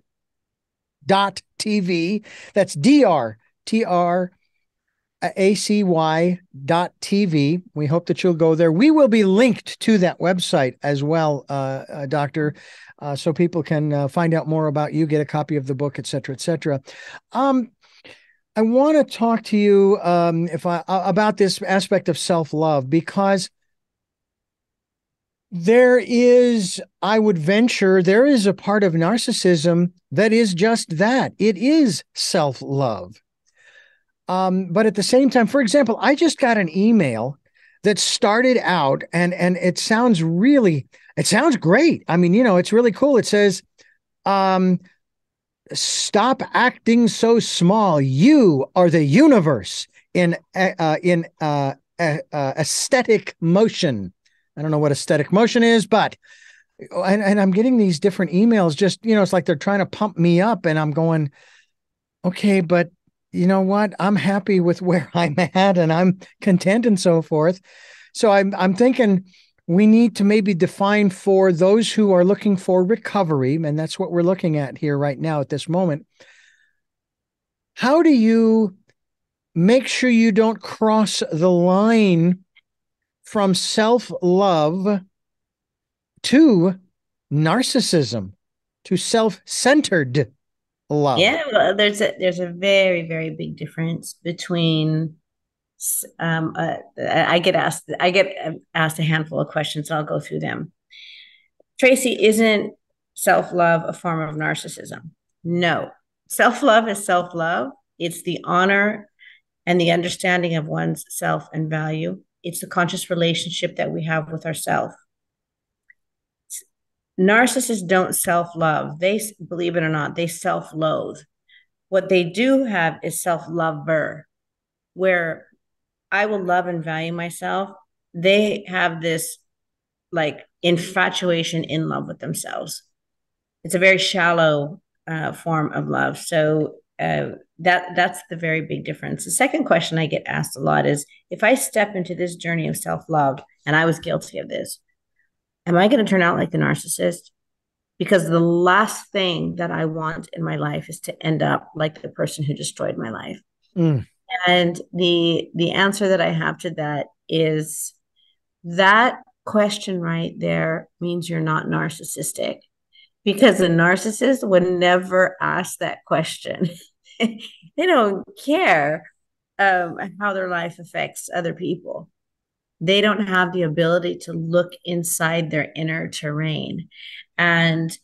dot TV. That's D R T R acy.tv. We hope that you'll go there. We will be linked to that website as well, uh, uh, Doctor, uh, so people can uh, find out more about you, get a copy of the book, et cetera, et cetera. Um, I want to talk to you um, if I about this aspect of self love because there is, I would venture, there is a part of narcissism that is just that. It is self love. Um, but at the same time, for example, I just got an email that started out and and it sounds really it sounds great. I mean, you know, it's really cool. It says, um, stop acting so small. You are the universe in uh, uh in uh, uh, aesthetic motion. I don't know what aesthetic motion is, but and, and I'm getting these different emails. Just you know, it's like they're trying to pump me up, and I'm going, okay, but you know what? I'm happy with where I'm at and I'm content and so forth. So I'm I'm thinking we need to maybe define for those who are looking for recovery, and that's what we're looking at here right now at this moment. How do you make sure you don't cross the line from self love to narcissism, to self centered love. Yeah, well, there's a there's a very very big difference between. Um, uh, I get asked I get asked a handful of questions. I'll go through them. Tracy, isn't self love a form of narcissism? No, self love is self love. It's the honor and the understanding of one's self and value. It's the conscious relationship that we have with ourself narcissists don't self love. They, believe it or not, they self loathe. What they do have is self lover, where I will love and value myself. They have this like infatuation in love with themselves. It's a very shallow uh, form of love. So uh, that that's the very big difference. The second question I get asked a lot is if I step into this journey of self love, and I was guilty of this, am I going to turn out like the narcissist? Because the last thing that I want in my life is to end up like the person who destroyed my life. Mm. And the the answer that I have to that is that question right there means you're not narcissistic because a narcissist would never ask that question. they don't care um, how their life affects other people. They don't have the ability to look inside their inner terrain. And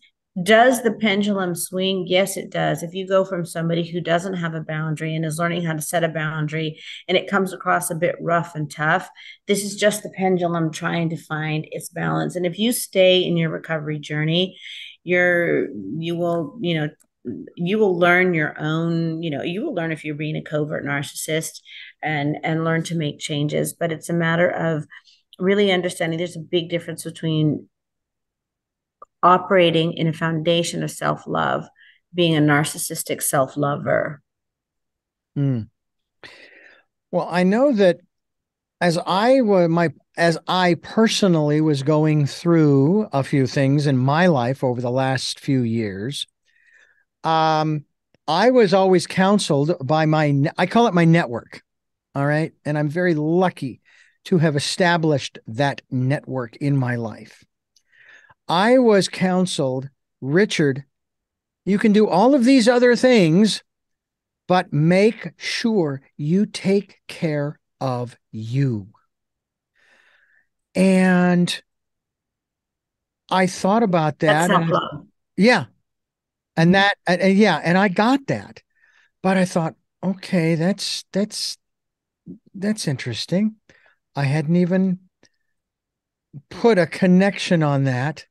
does the pendulum swing? Yes, it does. If you go from somebody who doesn't have a boundary and is learning how to set a boundary and it comes across a bit rough and tough, this is just the pendulum trying to find its balance. And if you stay in your recovery journey, you're you will, you know, you will learn your own, you know, you will learn if you're being a covert narcissist and and learn to make changes, but it's a matter of really understanding there's a big difference between operating in a foundation of self love, being a narcissistic self lover. Mm. Well, I know that as I was my as I personally was going through a few things in my life over the last few years, um, I was always counseled by my I call it my network. All right, and I'm very lucky to have established that network in my life. I was counseled, Richard, you can do all of these other things, but make sure you take care of you. And I thought about that. I, yeah. And that, and, yeah, and I got that. But I thought, okay, that's, that's, that's interesting. I hadn't even put a connection on that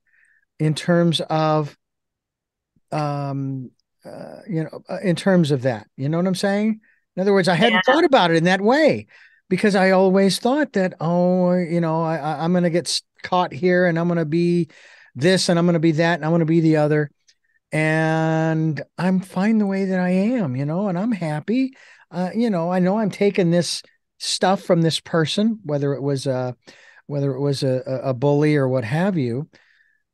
in terms of um uh, you know uh, in terms of that you know what i'm saying in other words i hadn't yeah. thought about it in that way because i always thought that oh you know I, i'm going to get caught here and i'm going to be this and i'm going to be that and i'm going to be the other and i'm fine the way that i am you know and i'm happy uh, you know i know i'm taking this stuff from this person whether it was a whether it was a, a bully or what have you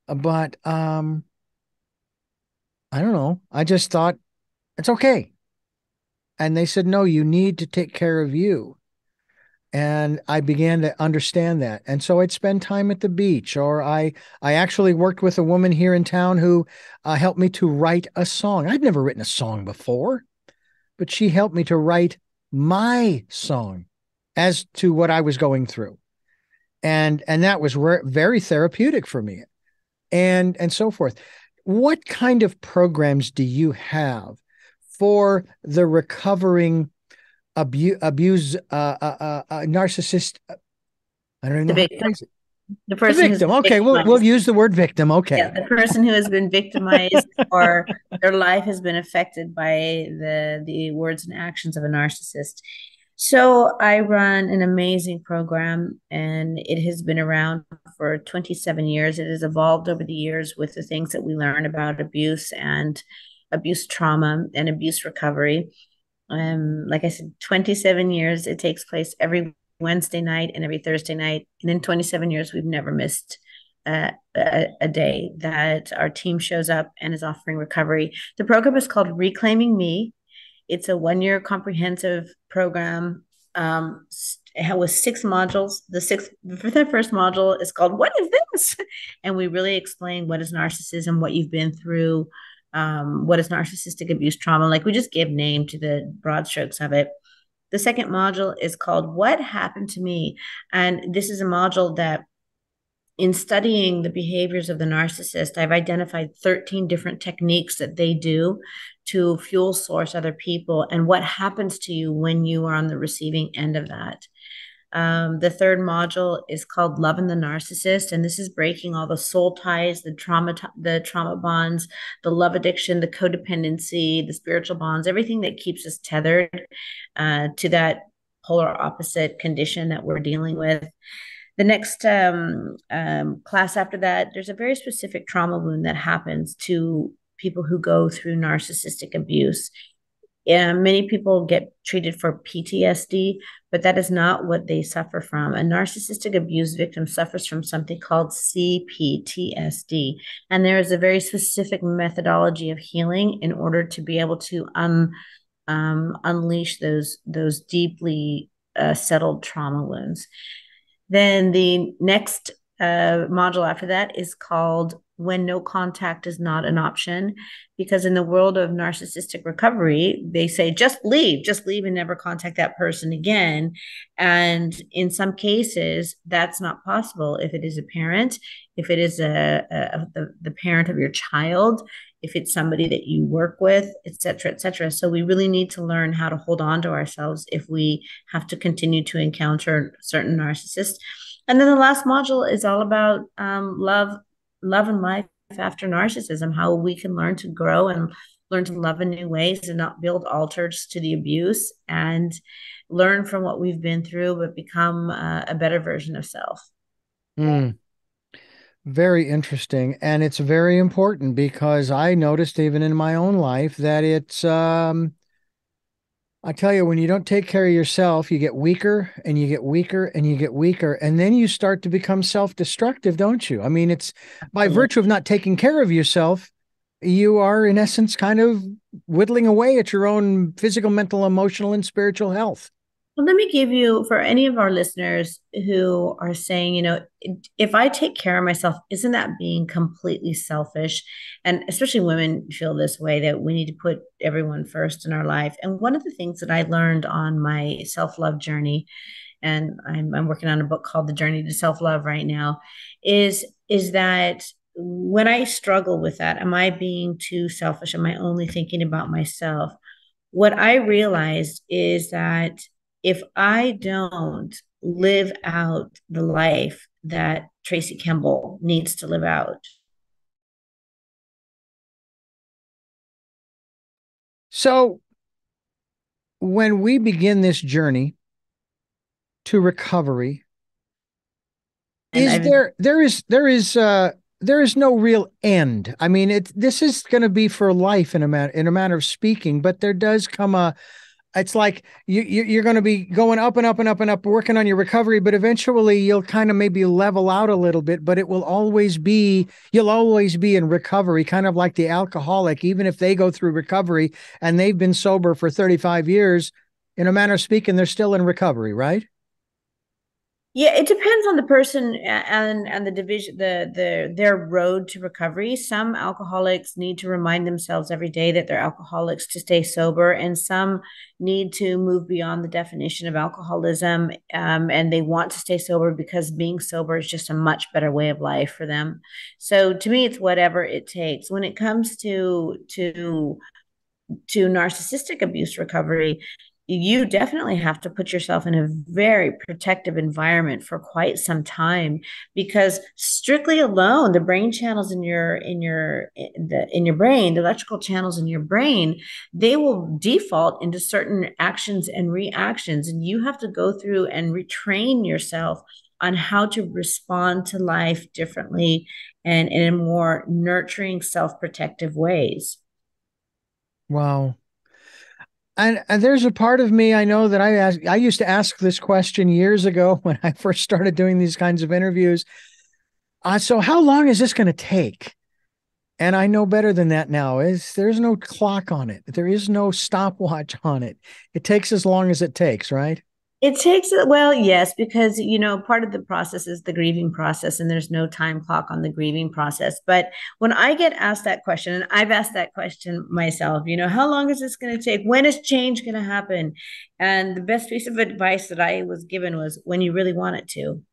but um I don't know. I just thought it's okay. And they said, no, you need to take care of you. And I began to understand that. And so I'd spend time at the beach, or I I actually worked with a woman here in town who uh, helped me to write a song. I'd never written a song before, but she helped me to write my song as to what I was going through. And and that was re- very therapeutic for me and and so forth. What kind of programs do you have for the recovering abuse abuse uh, uh, uh, uh narcissist? I don't know. The victim. The person the victim. Okay, we'll we'll use the word victim. Okay. Yeah, the person who has been victimized or their life has been affected by the the words and actions of a narcissist. So I run an amazing program and it has been around for 27 years. It has evolved over the years with the things that we learn about abuse and abuse trauma and abuse recovery. Um, like I said, 27 years. It takes place every Wednesday night and every Thursday night. And in 27 years, we've never missed uh, a, a, day that our team shows up and is offering recovery. The program is called Reclaiming Me. It's a one year comprehensive program um, with six modules. The sixth, the first module is called "What is this?" and we really explain what is narcissism, what you've been through, um, what is narcissistic abuse trauma. Like we just give name to the broad strokes of it. The second module is called "What Happened to Me," and this is a module that in studying the behaviors of the narcissist, I've identified 13 different techniques that they do to fuel source other people and what happens to you when you are on the receiving end of that. Um, the third module is called Love and the Narcissist, and this is breaking all the soul ties, the trauma, the trauma bonds, the love addiction, the codependency, the spiritual bonds, everything that keeps us tethered uh, to that polar opposite condition that we're dealing with. The next um, um, class after that, there's a very specific trauma wound that happens to people who go through narcissistic abuse. Yeah, many people get treated for PTSD, but that is not what they suffer from. A narcissistic abuse victim suffers from something called CPTSD. And there is a very specific methodology of healing in order to be able to un, um, unleash those, those deeply uh, settled trauma wounds. Then the next uh, module after that is called when no contact is not an option. Because in the world of narcissistic recovery, they say just leave, just leave and never contact that person again. And in some cases, that's not possible if it is a parent, if it is a, a the, the parent of your child, if it's somebody that you work with, et cetera, et cetera. So we really need to learn how to hold on to ourselves if we have to continue to encounter certain narcissists. And then the last module is all about um, love, love and life after narcissism, how we can learn to grow and learn to love in new ways and not build altars to the abuse and learn from what we've been through, but become uh, a better version of self. Mm. Very interesting. And it's very important because I noticed even in my own life that it's um I tell you, when you don't take care of yourself, you get weaker and you get weaker and you get weaker. And then you start to become self destructive, don't you? I mean, it's by virtue of not taking care of yourself, you are, in essence, kind of whittling away at your own physical, mental, emotional, and spiritual health. Well, let me give you for any of our listeners who are saying, you know, if I take care of myself, isn't that being completely selfish? And especially women feel this way that we need to put everyone first in our life. And one of the things that I learned on my self love journey, and I'm, I'm working on a book called The Journey to Self Love right now, is is that when I struggle with that, am I being too selfish? Am I only thinking about myself? What I realized is that if I don't live out the life that Tracy Kemble needs to live out. So, when we begin this journey to recovery, and is I've, there there is there is uh there is no real end. I mean, it this is going to be for life in a matter in a matter of speaking, but there does come a it's like you, you are going to be going up and up and up and up working on your recovery but eventually you'll kind of maybe level out a little bit but it will always be you'll always be in recovery kind of like the alcoholic. Even if they go through recovery and they've been sober for 35 years in a manner of speaking they're still in recovery right yeah, it depends on the person and and the division the the their road to recovery. Some alcoholics need to remind themselves every day that they're alcoholics to stay sober, and some need to move beyond the definition of alcoholism, um, and they want to stay sober because being sober is just a much better way of life for them. So to me, it's whatever it takes. When it comes to to to narcissistic abuse recovery, you definitely have to put yourself in a very protective environment for quite some time because strictly alone the brain channels in your in your in, the, in your brain the electrical channels in your brain they will default into certain actions and reactions. And you have to go through and retrain yourself on how to respond to life differently and in more nurturing self-protective ways. Wow and, and there's a part of me I know that I ask, I used to ask this question years ago when I first started doing these kinds of interviews. Uh, so how long is this going to take? And I know better than that now. Is there's no clock on it. There is no stopwatch on it. It takes as long as it takes, right? It takes well, yes, because you know part of the process is the grieving process, and there's no time clock on the grieving process. But when I get asked that question, and I've asked that question myself, you know, how long is this going to take? When is change going to happen? And the best piece of advice that I was given was when you really want it to.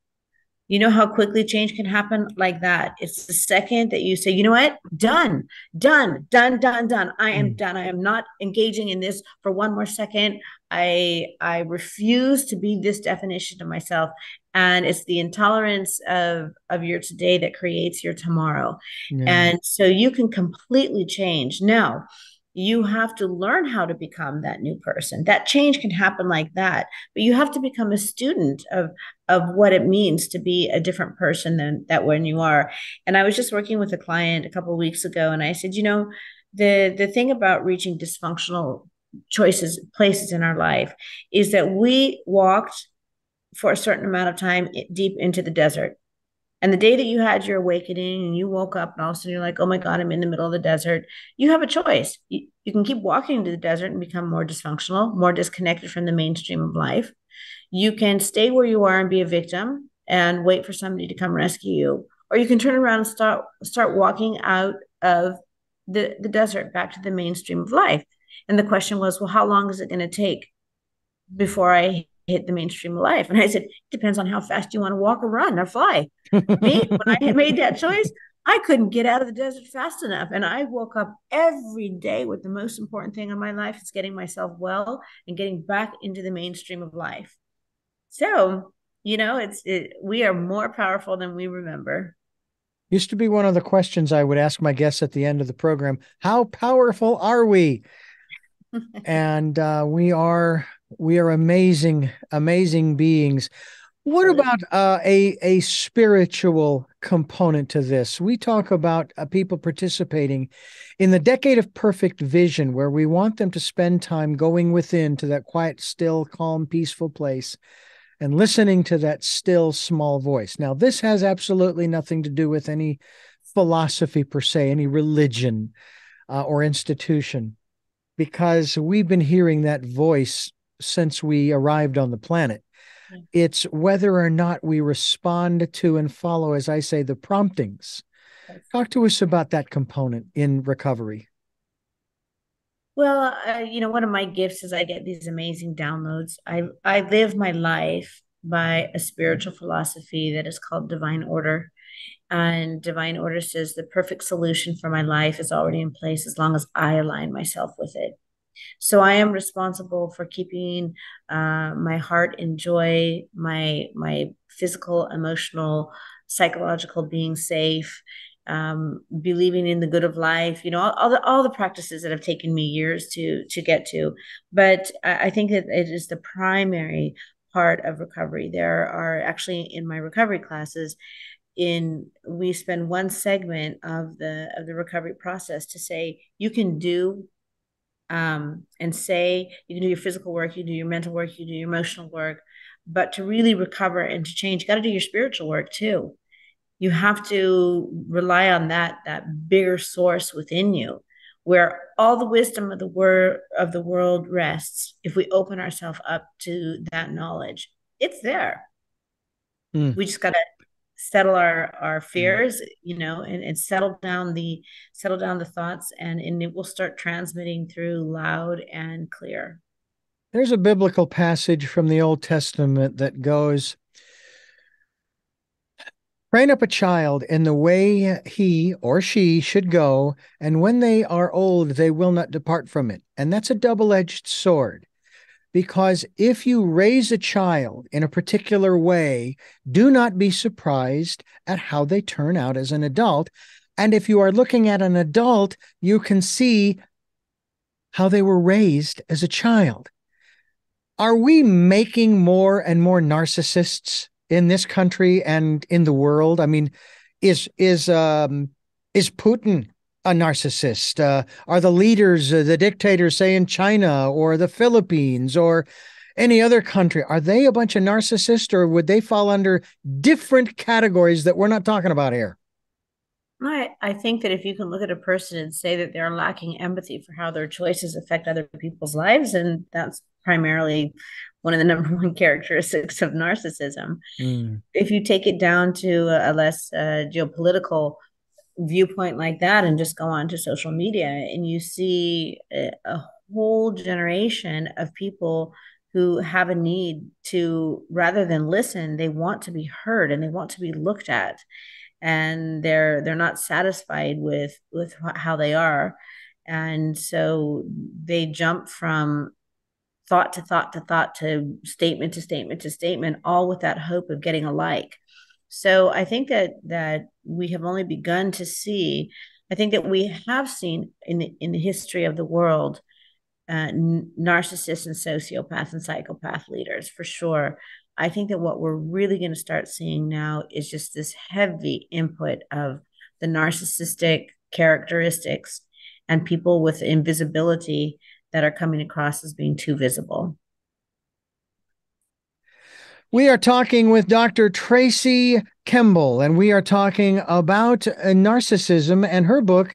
You know how quickly change can happen like that. It's the second that you say, you know what, done, done, done, done, done. I am mm. done. I am not engaging in this for one more second. I I refuse to be this definition of myself. And it's the intolerance of of your today that creates your tomorrow. Yeah. And so you can completely change. Now, you have to learn how to become that new person that change can happen like that but you have to become a student of of what it means to be a different person than that when you are and i was just working with a client a couple of weeks ago and i said you know the the thing about reaching dysfunctional choices, places in our life, is that we walked for a certain amount of time deep into the desert. And the day that you had your awakening and you woke up and all of a sudden you're like, oh my God, I'm in the middle of the desert, you have a choice. You, you can keep walking into the desert and become more dysfunctional, more disconnected from the mainstream of life. You can stay where you are and be a victim and wait for somebody to come rescue you. Or you can turn around and start start walking out of the, the desert back to the mainstream of life. And the question was, well, how long is it going to take before I hit the mainstream of life? And I said, depends on how fast you want to walk or run or fly. Me, when I made that choice, I couldn't get out of the desert fast enough. And I woke up every day with the most important thing in my life is getting myself well and getting back into the mainstream of life. So, you know, it's it, we are more powerful than we remember. Used to be one of the questions I would ask my guests at the end of the program. How powerful are we? And uh, we are we are amazing, amazing beings. What about uh, a a spiritual component to this? We talk about uh, people participating in the decade of perfect vision, where we want them to spend time going within to that quiet, still, calm, peaceful place, and listening to that still, small voice. Now, this has absolutely nothing to do with any philosophy per se, any religion uh, or institution because we've been hearing that voice since we arrived on the planet. It's whether or not we respond to and follow, as I say, the promptings. Talk to us about that component in recovery. Well, uh, you know, one of my gifts is I get these amazing downloads. I I live my life by a spiritual philosophy that is called divine order. And divine order says the perfect solution for my life is already in place as long as I align myself with it. So I am responsible for keeping uh, my heart in joy, my my physical, emotional, psychological being safe, um, believing in the good of life. You know, all, all, the all the practices that have taken me years to to get to. But I, I think that it is the primary part of recovery. There are actually in my recovery classes in we spend one segment of the of the recovery process to say you can do um, and say you can do your physical work you do your mental work you do your emotional work but to really recover and to change you got to do your spiritual work too. You have to rely on that that bigger source within you where all the wisdom of the word of the world rests if we open ourselves up to that knowledge. It's there. Mm. we just got to settle our our mm-hmm. fears you know and, and settle down the settle down the thoughts and and it will start transmitting through loud and clear. There's a biblical passage from the old testament that goes train up a child in the way he or she should go and when they are old they will not depart from it. And that's a double-edged sword because if you raise a child in a particular way, do not be surprised at how they turn out as an adult. And if you are looking at an adult, you can see how they were raised as a child. Are we making more and more narcissists in this country and in the world? I mean, is is um, is Putin a narcissist? Uh, are the leaders, uh, the dictators, say in China or the Philippines or any other country, are they a bunch of narcissists or would they fall under different categories that we're not talking about here? I, I think that if you can look at a person and say that they're lacking empathy for how their choices affect other people's lives, and that's primarily one of the number one characteristics of narcissism. Mm. If you take it down to a less uh, geopolitical viewpoint like that and just go on to social media and you see a, a whole generation of people who have a need to rather than listen they want to be heard and they want to be looked at. And they're they're not satisfied with with how they are. And so they jump from thought to thought to thought to statement to statement to statement all with that hope of getting a like so I think that that we have only begun to see. I think that we have seen in the, in the history of the world uh, narcissists and sociopaths and psychopath leaders for sure. I think that what we're really going to start seeing now is just this heavy input of the narcissistic characteristics and people with invisibility that are coming across as being too visible. We are talking with Dr. Tracy Kemble, and we are talking about narcissism and her book,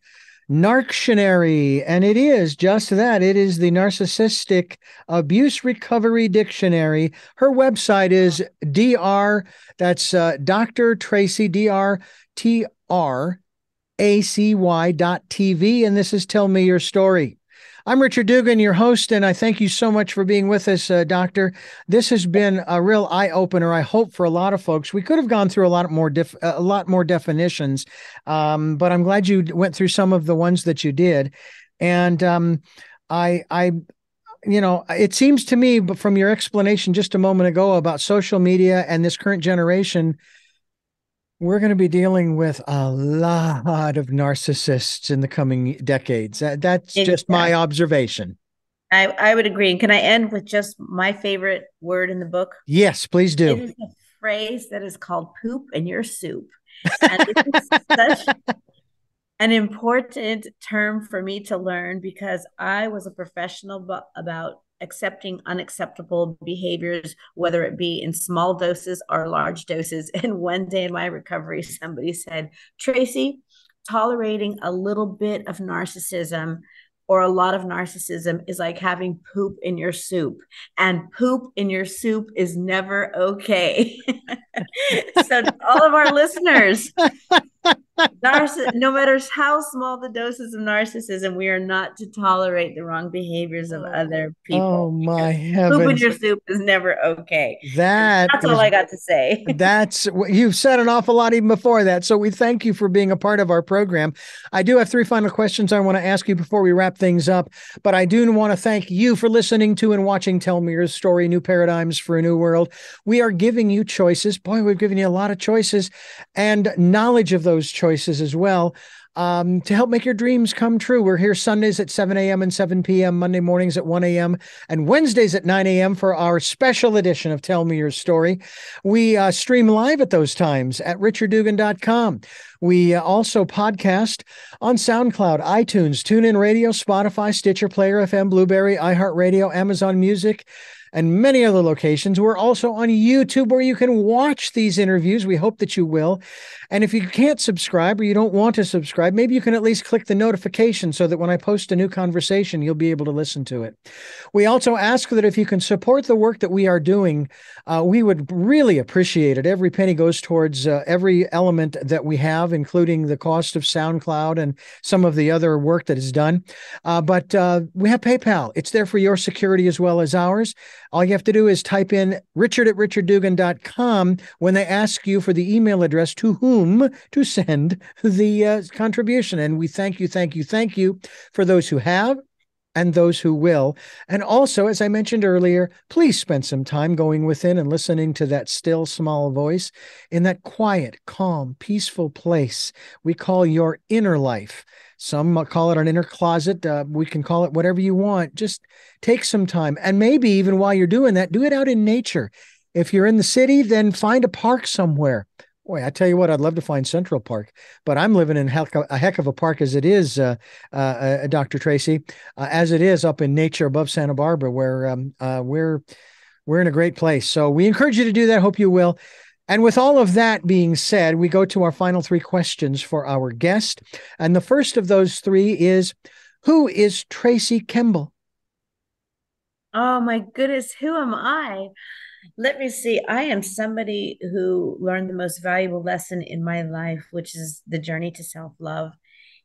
Narctionary. And it is just that it is the Narcissistic Abuse Recovery Dictionary. Her website is dr, that's uh, Dr. Tracy, dr, t r a c y dot tv. And this is Tell Me Your Story. I'm Richard Dugan, your host, and I thank you so much for being with us, uh, Doctor. This has been a real eye opener. I hope for a lot of folks. We could have gone through a lot more def- a lot more definitions, um, but I'm glad you went through some of the ones that you did, and um, I I you know, it seems to me, but from your explanation just a moment ago about social media and this current generation, we're going to be dealing with a lot of narcissists in the coming decades. That's exactly. just my observation. I, I would agree. And can I end with just my favorite word in the book? Yes, please do. It is a phrase that is called poop in your soup. And such an important term for me to learn because I was a professional about accepting unacceptable behaviors, whether it be in small doses or large doses. And one day in my recovery, somebody said, Tracy, tolerating a little bit of narcissism or a lot of narcissism is like having poop in your soup and poop in your soup is never okay so all of our listeners Narciss- no matter how small the doses of narcissism, we are not to tolerate the wrong behaviors of other oh people. Oh my heavens! Poop in your soup is never okay. That that's is, all I got to say. that's you've said an awful lot even before that. So we thank you for being a part of our program. I do have three final questions I want to ask you before we wrap things up, but I do want to thank you for listening to and watching Tell Me Your Story: New Paradigms for a New World. We are giving you choices. Boy, we've given you a lot of choices and knowledge of those choices choices as well um, to help make your dreams come true. We're here Sundays at 7 a.m. and 7 p.m., Monday mornings at 1 a.m., and Wednesdays at 9 a.m. for our special edition of Tell Me Your Story. We uh, stream live at those times at richarddugan.com. We uh, also podcast on SoundCloud, iTunes, TuneIn Radio, Spotify, Stitcher Player FM, Blubrry, iHeartRadio, Amazon Music and many other locations. We're also on YouTube where you can watch these interviews. We hope that you will. And if you can't subscribe or you don't want to subscribe, maybe you can at least click the notification so that when I post a new conversation, you'll be able to listen to it. We also ask that if you can support the work that we are doing, uh, we would really appreciate it. Every penny goes towards uh, every element that we have, including the cost of SoundCloud and some of the other work that is done. Uh, but uh, we have PayPal, it's there for your security as well as ours. All you have to do is type in richard at richarddugan.com when they ask you for the email address to whom to send the uh, contribution. And we thank you, thank you, thank you for those who have and those who will. And also, as I mentioned earlier, please spend some time going within and listening to that still small voice in that quiet, calm, peaceful place we call your inner life. Some call it an inner closet. Uh, we can call it whatever you want. Just take some time. And maybe even while you're doing that, do it out in nature. If you're in the city, then find a park somewhere. Boy, I tell you what, I'd love to find Central Park, but I'm living in heck, a heck of a park as it is, uh, uh, uh Dr. Tracy, uh, as it is up in nature above Santa Barbara, where um, uh, we're we're in a great place. So we encourage you to do that. Hope you will. And with all of that being said, we go to our final three questions for our guest. And the first of those three is Who is Tracy Kemble? Oh, my goodness. Who am I? Let me see. I am somebody who learned the most valuable lesson in my life, which is the journey to self love.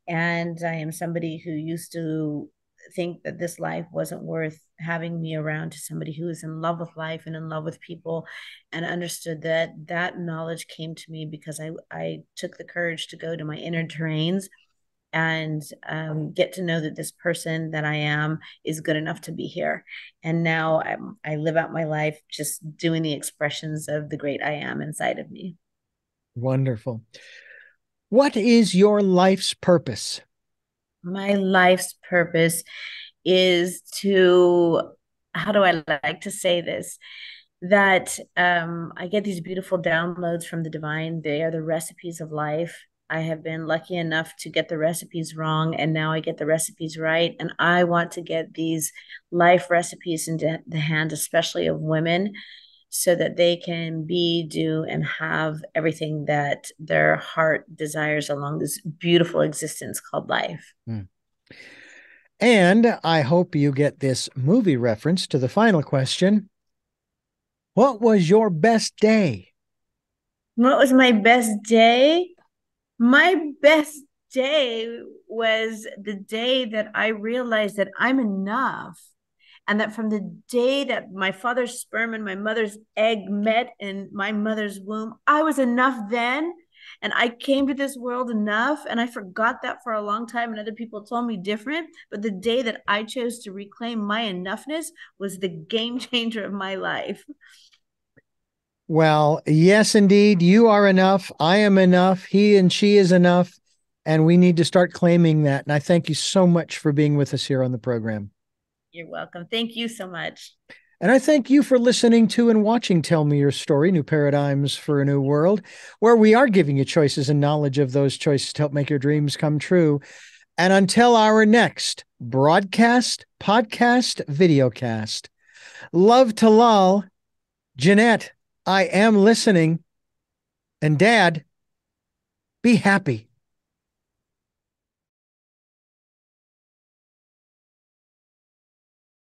And I am somebody who used to think that this life wasn't worth having me around to somebody who is in love with life and in love with people and understood that that knowledge came to me because I, I took the courage to go to my inner terrains and um, get to know that this person that I am is good enough to be here. And now I'm, I live out my life just doing the expressions of the great I am inside of me. Wonderful. What is your life's purpose? My life's purpose is to how do I like to say this? That um, I get these beautiful downloads from the divine. They are the recipes of life. I have been lucky enough to get the recipes wrong, and now I get the recipes right. And I want to get these life recipes into the hands, especially of women, so that they can be, do, and have everything that their heart desires along this beautiful existence called life. Mm. And I hope you get this movie reference to the final question. What was your best day? What was my best day? My best day was the day that I realized that I'm enough. And that from the day that my father's sperm and my mother's egg met in my mother's womb, I was enough then. And I came to this world enough. And I forgot that for a long time. And other people told me different. But the day that I chose to reclaim my enoughness was the game changer of my life. Well, yes, indeed. You are enough. I am enough. He and she is enough. And we need to start claiming that. And I thank you so much for being with us here on the program. You're welcome. Thank you so much. And I thank you for listening to and watching Tell Me Your Story New Paradigms for a New World, where we are giving you choices and knowledge of those choices to help make your dreams come true. And until our next broadcast, podcast, videocast, love to Lal. Jeanette. I am listening. And dad, be happy.